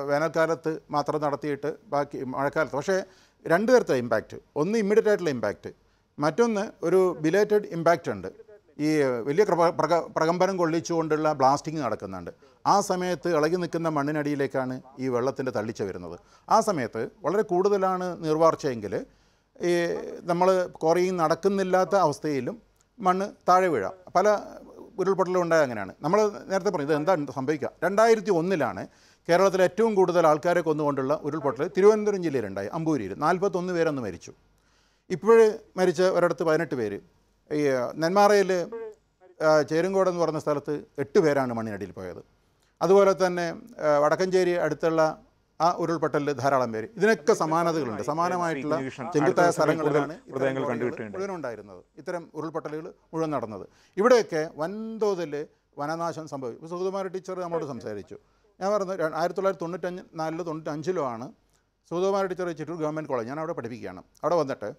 Speaker 6: വേനൽക്കാലത്ത് മാത്രം നടത്തിയിട്ട് ബാക്കി മഴക്കാലത്ത്. പക്ഷേ രണ്ട് തരത്തെ ഇമ്പാക്റ്റ് ഒന്ന് ഇമ്മീഡിയറ്റ് ആയിട്ടുള്ള ഇമ്പാക്റ്റ് മറ്റൊന്ന് ഒരു ബിലേറ്റഡ് ഇമ്പാക്റ്റ് ഉണ്ട്. ഈ വലിയ പ്രക- പ്രക- പ്രകമ്പനം കൊള്ളിച്ചുകൊണ്ടുള്ള ബ്ലാസ്റ്റിംഗ് നടക്കുന്നുണ്ട്. ആ സമയത്ത് ഇളകി നിൽക്കുന്ന മണ്ണിനടിയിലേക്കാണ് ഈ വെള്ളത്തിന്റെ തള്ളിച്ച വരുന്നത്. ആ സമയത്ത് വളരെ കൂടുതലാണ് നീർവാർച്ചയെങ്കിൽ ഈ നമ്മൾ കോറിയും നടക്കുന്നില്ലാത്ത അവസ്ഥയിലും മണ്ണ് താഴെ വീഴാം. പല ഉരുൾപൊട്ടലും ഉണ്ടായ അങ്ങനെയാണ്. നമ്മൾ നേരത്തെ പറഞ്ഞു ഇത് എന്താ സംഭവിക്കുക? രണ്ടായിരത്തി ഒന്നിലാണ് കേരളത്തിലെ ഏറ്റവും കൂടുതൽ ആൾക്കാരെ കൊന്നുകൊണ്ടുള്ള ഉരുൾപൊട്ടൽ തിരുവനന്തപുരം ജില്ലയിലുണ്ടായി അമ്പൂരിയിൽ. നാൽപ്പത്തൊന്ന് പേരന്ന് മരിച്ചു. ഇപ്പോഴ് മരിച്ച ഒരിടത്ത് പതിനെട്ട് പേര്. ഈ നെന്മാറയിൽ ചേരുംകോട് എന്ന് പറഞ്ഞ സ്ഥലത്ത് എട്ട് പേരാണ് മണ്ണിനടിയിൽ പോയത്. അതുപോലെ തന്നെ വടക്കഞ്ചേരി അടുത്തുള്ള ആ ഉരുൾപൊട്ടലിൽ ധാരാളം പേര്. ഇതിനൊക്കെ സമാനതകളുണ്ട്. സമാനമായിട്ടുള്ള ചെങ്കുത്തായ സ്ഥലങ്ങളിലാണ്. മുഴുവൻ ഉണ്ടായിരുന്നത്. ഇത്തരം ഉരുൾപൊട്ടലുകൾ മുഴുവൻ നടന്നത്. ഇവിടെയൊക്കെ വൻതോതിൽ വനനാശം ഇപ്പോൾ സുഗതകുമാര ടീച്ചർ നമ്മളോട് സംസാരിച്ചു. ഞാൻ പറഞ്ഞു ആയിരത്തി തൊള്ളായിരത്തി തൊണ്ണൂറ്റഞ്ച് നാലിലോ തൊണ്ണൂറ്റഞ്ചിലോ ആണ് Sugathakumari teacher Chittur government college. ഞാൻ അവിടെ പഠിപ്പിക്കുകയാണ്. അവിടെ വന്നിട്ട്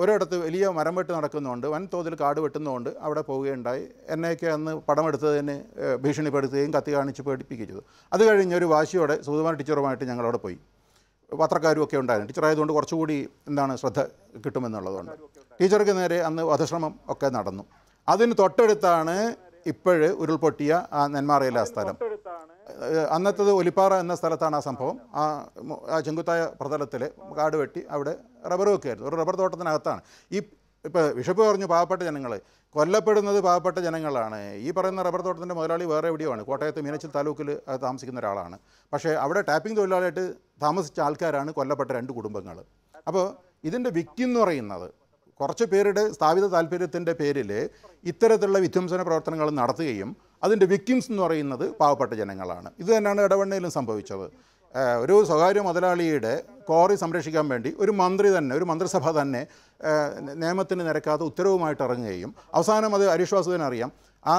Speaker 6: ഒരിടത്ത് വലിയ മരം വെട്ട് നടക്കുന്നുണ്ട് വൻതോതിൽ കാട് വെട്ടുന്നതുകൊണ്ട് അവിടെ പോവുകയുണ്ടായി. എന്നെയൊക്കെ അന്ന് പടമെടുത്തതിന് ഭീഷണിപ്പെടുത്തുകയും കത്തി കാണിച്ച് പേടിപ്പിക്കുകയും ചെയ്തു. അത് കഴിഞ്ഞ് ഒരു വാശിയോടെ സുധുമാൻ ടീച്ചറുമായിട്ട് ഞങ്ങളവിടെ പോയി. പത്രക്കാരും ഒക്കെ ഉണ്ടായിരുന്നു. ടീച്ചറായതുകൊണ്ട് കുറച്ചുകൂടി എന്താണ് ശ്രദ്ധ കിട്ടുമെന്നുള്ളതുകൊണ്ട്. ടീച്ചർക്ക് നേരെ അന്ന് വധശ്രമം ഒക്കെ നടന്നു. അതിന് തൊട്ടടുത്താണ് ഇപ്പോഴ് ഉരുൾപൊട്ടിയ ആ നെന്മാറയിലെ ആ സ്ഥലം. അന്നത്തത് ഒലിപ്പാറ എന്ന സ്ഥലത്താണ് ആ സംഭവം. ആ ആ ചെങ്കുത്തായ പ്രതലത്തിൽ കാട് വെട്ടി അവിടെ റബ്ബർ വെക്കുകയായിരുന്നു. ഒരു റബ്ബർ തോട്ടത്തിനകത്താണ്. ഈ ഇപ്പോൾ ബിഷപ്പ് പറഞ്ഞു പാവപ്പെട്ട ജനങ്ങൾ കൊല്ലപ്പെടുന്നത് പാവപ്പെട്ട ജനങ്ങളാണ്. ഈ പറയുന്ന റബ്ബർ തോട്ടത്തിന്റെ മുതലാളി വേറെ എവിടെയാണ് കോട്ടയത്ത് മീനച്ചിൽ താലൂക്കിൽ താമസിക്കുന്ന ഒരാളാണ്. പക്ഷേ അവിടെ ടാപ്പിംഗ് തൊഴിലാളിയായിട്ട് താമസിച്ച ആൾക്കാരാണ് കൊല്ലപ്പെട്ട രണ്ട് കുടുംബങ്ങൾ അപ്പോൾ ഇതിന്റെ വിക്റ്റിം എന്ന് പറയുന്നത് കുറച്ച് പേരുടെ സ്ഥാപിത താല്പര്യത്തിന്റെ പേരിൽ ഇത്തരത്തിലുള്ള വിധ്വംസന പ്രവർത്തനങ്ങൾ നടത്തുകയും അതിന്റെ വിക്ടിംസ് എന്ന് പറയുന്നത് പാവപ്പെട്ട ജനങ്ങളാണ്. ഇത് തന്നെയാണ് ഇടവണ്ണയിലും സംഭവിച്ചത്. ഒരു സ്വകാര്യ മുതലാളിയുടെ കോറി സംരക്ഷിക്കാൻ വേണ്ടി ഒരു മന്ത്രി തന്നെ ഒരു മന്ത്രിസഭ തന്നെ നിയമത്തിന് നിരക്കാത്ത ഉത്തരവുമായിട്ട് ഇറങ്ങുകയും അവസാനം അത് അരിശ്വാസത്തിന് അറിയാം. ആ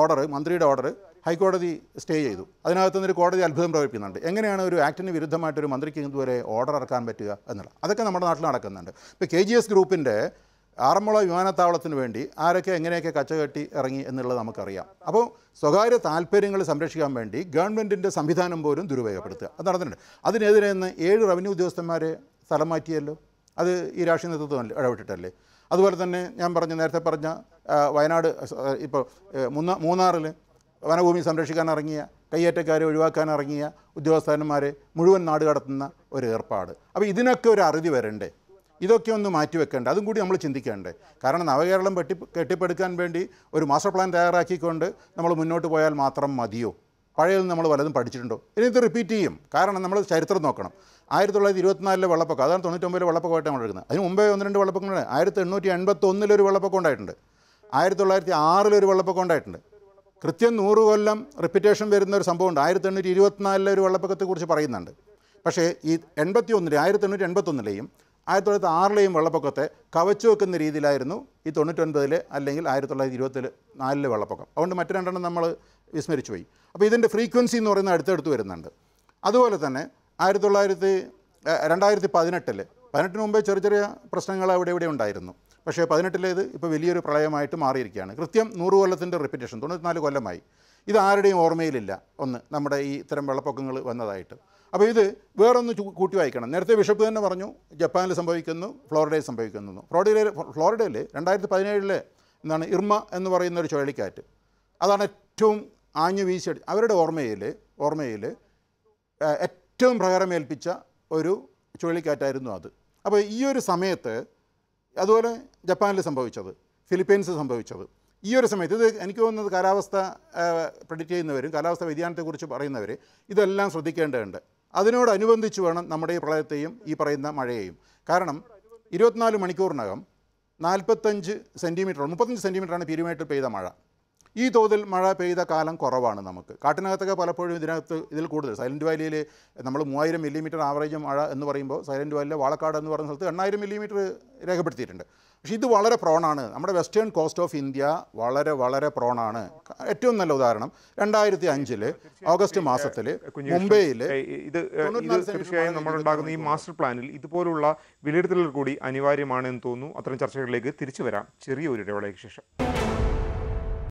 Speaker 6: ഓർഡർ മന്ത്രിയുടെ ഓർഡർ ഹൈക്കോടതി സ്റ്റേ ചെയ്തു. അതിനകത്ത് ഒരു കോടതി അത്ഭുതം പ്രകടിപ്പിക്കുന്നുണ്ട്. എങ്ങനെയാണ് ഒരു ആക്ടിന് വിരുദ്ധമായിട്ട് ഒരു മന്ത്രിക്ക് ഇതുവരെ ഓർഡർ ഇറക്കാൻ പറ്റുക എന്നുള്ളത്? അതൊക്കെ നമ്മുടെ നാട്ടിൽ നടക്കുന്നുണ്ട്. ഇപ്പോൾ കെ ജി എസ് ഗ്രൂപ്പിന്റെ ആറന്മുള വിമാനത്താവളത്തിന് വേണ്ടി ആരൊക്കെ എങ്ങനെയൊക്കെ കച്ചകെട്ടി ഇറങ്ങി എന്നുള്ളത് നമുക്കറിയാം. അപ്പോൾ സ്വകാര്യ താല്പര്യങ്ങൾ സംരക്ഷിക്കാൻ വേണ്ടി ഗവൺമെന്റിന്റെ സംവിധാനം പോലും ദുരുപയോഗപ്പെടുത്തുക. അത് നടന്നിട്ടുണ്ട്. അതിനെതിരെ നിന്ന് ഏഴ് റവന്യൂ ഉദ്യോഗസ്ഥന്മാരെ സ്ഥലം മാറ്റിയല്ലോ. അത് ഈ രാഷ്ട്രീയ നേതൃത്വം ഇടപെട്ടിട്ടല്ലേ? അതുപോലെ തന്നെ ഞാൻ പറഞ്ഞ നേരത്തെ പറഞ്ഞ വയനാട് ഇപ്പോൾ മൂന്നാ മൂന്നാറിൽ വനഭൂമി സംരക്ഷിക്കാൻ ഇറങ്ങിയ കയ്യേറ്റക്കാരെ ഒഴിവാക്കാൻ ഇറങ്ങിയ ഉദ്യോഗസ്ഥന്മാരെ മുഴുവൻ നാട് കടത്തുന്ന ഒരു ഏർപ്പാട്. അപ്പോൾ ഇതിനൊക്കെ ഒരു അറുതി വരണ്ടേ? ഇതൊക്കെ ഒന്ന് മാറ്റിവെക്കേണ്ടേ അതും കൂടി നമ്മൾ ചിന്തിക്കേണ്ടേ. കാരണം നവകേരളം വെട്ടി കെട്ടിപ്പടുക്കാൻ വേണ്ടി ഒരു മാസ്റ്റർ പ്ലാൻ തയ്യാറാക്കിക്കൊണ്ട് നമ്മൾ മുന്നോട്ട് പോയാൽ മാത്രം മതിയോ? പഴയത് നമ്മൾ വലതും പഠിച്ചിട്ടുണ്ടോ? ഇനി ഇത് റിപ്പീറ്റ് ചെയ്യും. കാരണം നമ്മൾ ചരിത്രം നോക്കണം. ആയിരത്തി തൊള്ളായിരത്തി ഇരുപത്തിനാലിലെ വെള്ളപ്പൊക്കം അതാണ് തൊണ്ണൂറ്റൊമ്പതിലെ വെള്ളപ്പൊക്കമായിട്ട് നമ്മൾ എടുക്കുന്നത്. അതിന് മുമ്പേ ഒന്ന് രണ്ട് വെള്ളപ്പൊക്കങ്ങൾ ആയിരത്തി എണ്ണൂറ്റി എൺപത്തൊന്നിലൊരു വെള്ളപ്പൊക്കം ഉണ്ടായിട്ടുണ്ട്. ആയിരത്തി തൊള്ളായിരത്തി ആറിലൊരു വെള്ളപ്പൊക്കം ഉണ്ടായിട്ടുണ്ട്. കൃത്യം നൂറ് കൊല്ലം റിപ്പിറ്റേഷൻ വരുന്ന ഒരു സംഭവമുണ്ട് ആയിരത്തി എണ്ണൂറ്റി ഇരുപത്തിനാലിലെ ഒരു വെള്ളപ്പൊക്കത്തെക്കുറിച്ച് പറയുന്നുണ്ട്. പക്ഷേ ഈ എൺപത്തി ഒന്നിലെ ആയിരത്തി എണ്ണൂറ്റി എൺപത്തൊന്നിലെയും ആയിരത്തി തൊള്ളായിരത്തി ആറിലെയും വെള്ളപ്പൊക്കത്തെ കവച്ചു വെക്കുന്ന രീതിയിലായിരുന്നു ഈ തൊണ്ണൂറ്റൊൻപതിലെ അല്ലെങ്കിൽ ആയിരത്തി തൊള്ളായിരത്തി ഇരുപത്തിൽ നാലിലെ വെള്ളപ്പൊക്കം. അതുകൊണ്ട് മറ്റു രണ്ടെണ്ണം നമ്മൾ വിസ്മരിച്ചു പോയി. അപ്പോൾ ഇതിന്റെ ഫ്രീക്വൻസി എന്ന് പറയുന്നത് അടുത്തടുത്ത് വരുന്നുണ്ട്. അതുപോലെ തന്നെ ആയിരത്തി തൊള്ളായിരത്തി രണ്ടായിരത്തി പതിനെട്ടിൽ പതിനെട്ടിന് മുമ്പേ ചെറിയ ചെറിയ പ്രശ്നങ്ങൾ അവിടെ ഇവിടെ ഉണ്ടായിരുന്നു. പക്ഷേ പതിനെട്ടിലേത് ഇപ്പോൾ വലിയൊരു പ്രളയമായിട്ട് മാറിയിരിക്കുകയാണ്. കൃത്യം നൂറ് കൊല്ലത്തിന്റെ റിപ്പിറ്റേഷൻ തൊണ്ണൂറ്റിനാല് കൊല്ലമായി. ഇത് ആരുടെയും ഓർമ്മയിലില്ല ഒന്ന് നമ്മുടെ ഈ ഇത്തരം വെള്ളപ്പൊക്കങ്ങൾ വന്നതായിട്ട്. അപ്പോൾ ഇത് വേറൊന്ന് കൂട്ടി വായിക്കണം. നേരത്തെ ബിഷപ്പ് തന്നെ പറഞ്ഞു ജപ്പാനിൽ സംഭവിക്കുന്നു ഫ്ലോറിഡയിൽ സംഭവിക്കുന്നു ഫ്ലോറിഡയിൽ ഫ്ലോറിഡയിൽ രണ്ടായിരത്തി പതിനേഴിലെ എന്താണ് ഇർമ എന്ന് പറയുന്ന ഒരു ചുഴലിക്കാറ്റ്. അതാണ് ഏറ്റവും ആഞ്ഞു വീശി അവരുടെ ഓർമ്മയിൽ ഓർമ്മയിൽ ഏറ്റവും പ്രകാരമേൽപ്പിച്ച ഒരു ചുഴലിക്കാറ്റായിരുന്നു അത്. അപ്പോൾ ഈ ഒരു സമയത്ത് അതുപോലെ ജപ്പാനിൽ സംഭവിച്ചത് ഫിലിപ്പീൻസ് സംഭവിച്ചത്. ഈ ഒരു സമയത്ത് ഇത് എനിക്ക് തോന്നുന്നത് കാലാവസ്ഥ പ്രഡിക്റ്റ് ചെയ്യുന്നവരും കാലാവസ്ഥ വ്യതിയാനത്തെക്കുറിച്ച് പറയുന്നവർ ഇതെല്ലാം ശ്രദ്ധിക്കേണ്ടതുണ്ട്. അതിനോടനുബന്ധിച്ച് വേണം നമ്മുടെ ഈ പ്രളയത്തെയും ഈ പറയുന്ന മഴയെയും. കാരണം ഇരുപത്തിനാല് മണിക്കൂറിനകം നാൽപ്പത്തഞ്ച് സെന്റിമീറ്റർ മുപ്പത്തഞ്ച് സെന്റിമീറ്ററാണ് പിരിമായിട്ട് പെയ്ത മഴ. ഈ തോതിൽ മഴ പെയ്ത കാലം കുറവാണ് നമുക്ക്. കാട്ടിനകത്തൊക്കെ പലപ്പോഴും ഇതിനകത്ത് ഇതിൽ കൂടുതൽ. സൈലന്റ് വാലിയിൽ നമ്മൾ മൂവായിരം മില്ലിമീറ്റർ ആവറേജ് മഴ എന്ന് പറയുമ്പോൾ സൈലന്റ് വാലിയിലെ വാളക്കാട് എന്ന് പറയുന്ന സ്ഥലത്ത് എണ്ണായിരം മില്ലിമീറ്റർ രേഖപ്പെടുത്തിയിട്ടുണ്ട്. പക്ഷേ ഇത് വളരെ പ്രോണാണ് നമ്മുടെ വെസ്റ്റേൺ കോസ്റ്റ് ഓഫ് ഇന്ത്യ വളരെ വളരെ പ്രോണാണ് ഏറ്റവും നല്ല ഉദാഹരണം രണ്ടായിരത്തി അഞ്ചിൽ ഓഗസ്റ്റ് മാസത്തിൽ മുംബൈയിൽ
Speaker 2: ഇത് തീർച്ചയായും നമ്മളുണ്ടാകുന്ന ഈ മാസ്റ്റർ പ്ലാനിൽ ഇതുപോലുള്ള വിലയിരുത്തലുകൾ കൂടി അനിവാര്യമാണെന്ന് തോന്നുന്നു. അത്തരം ചർച്ചകളിലേക്ക് തിരിച്ചു വരാം. ചെറിയൊരു ഇടവേളയ്ക്ക് ശേഷം.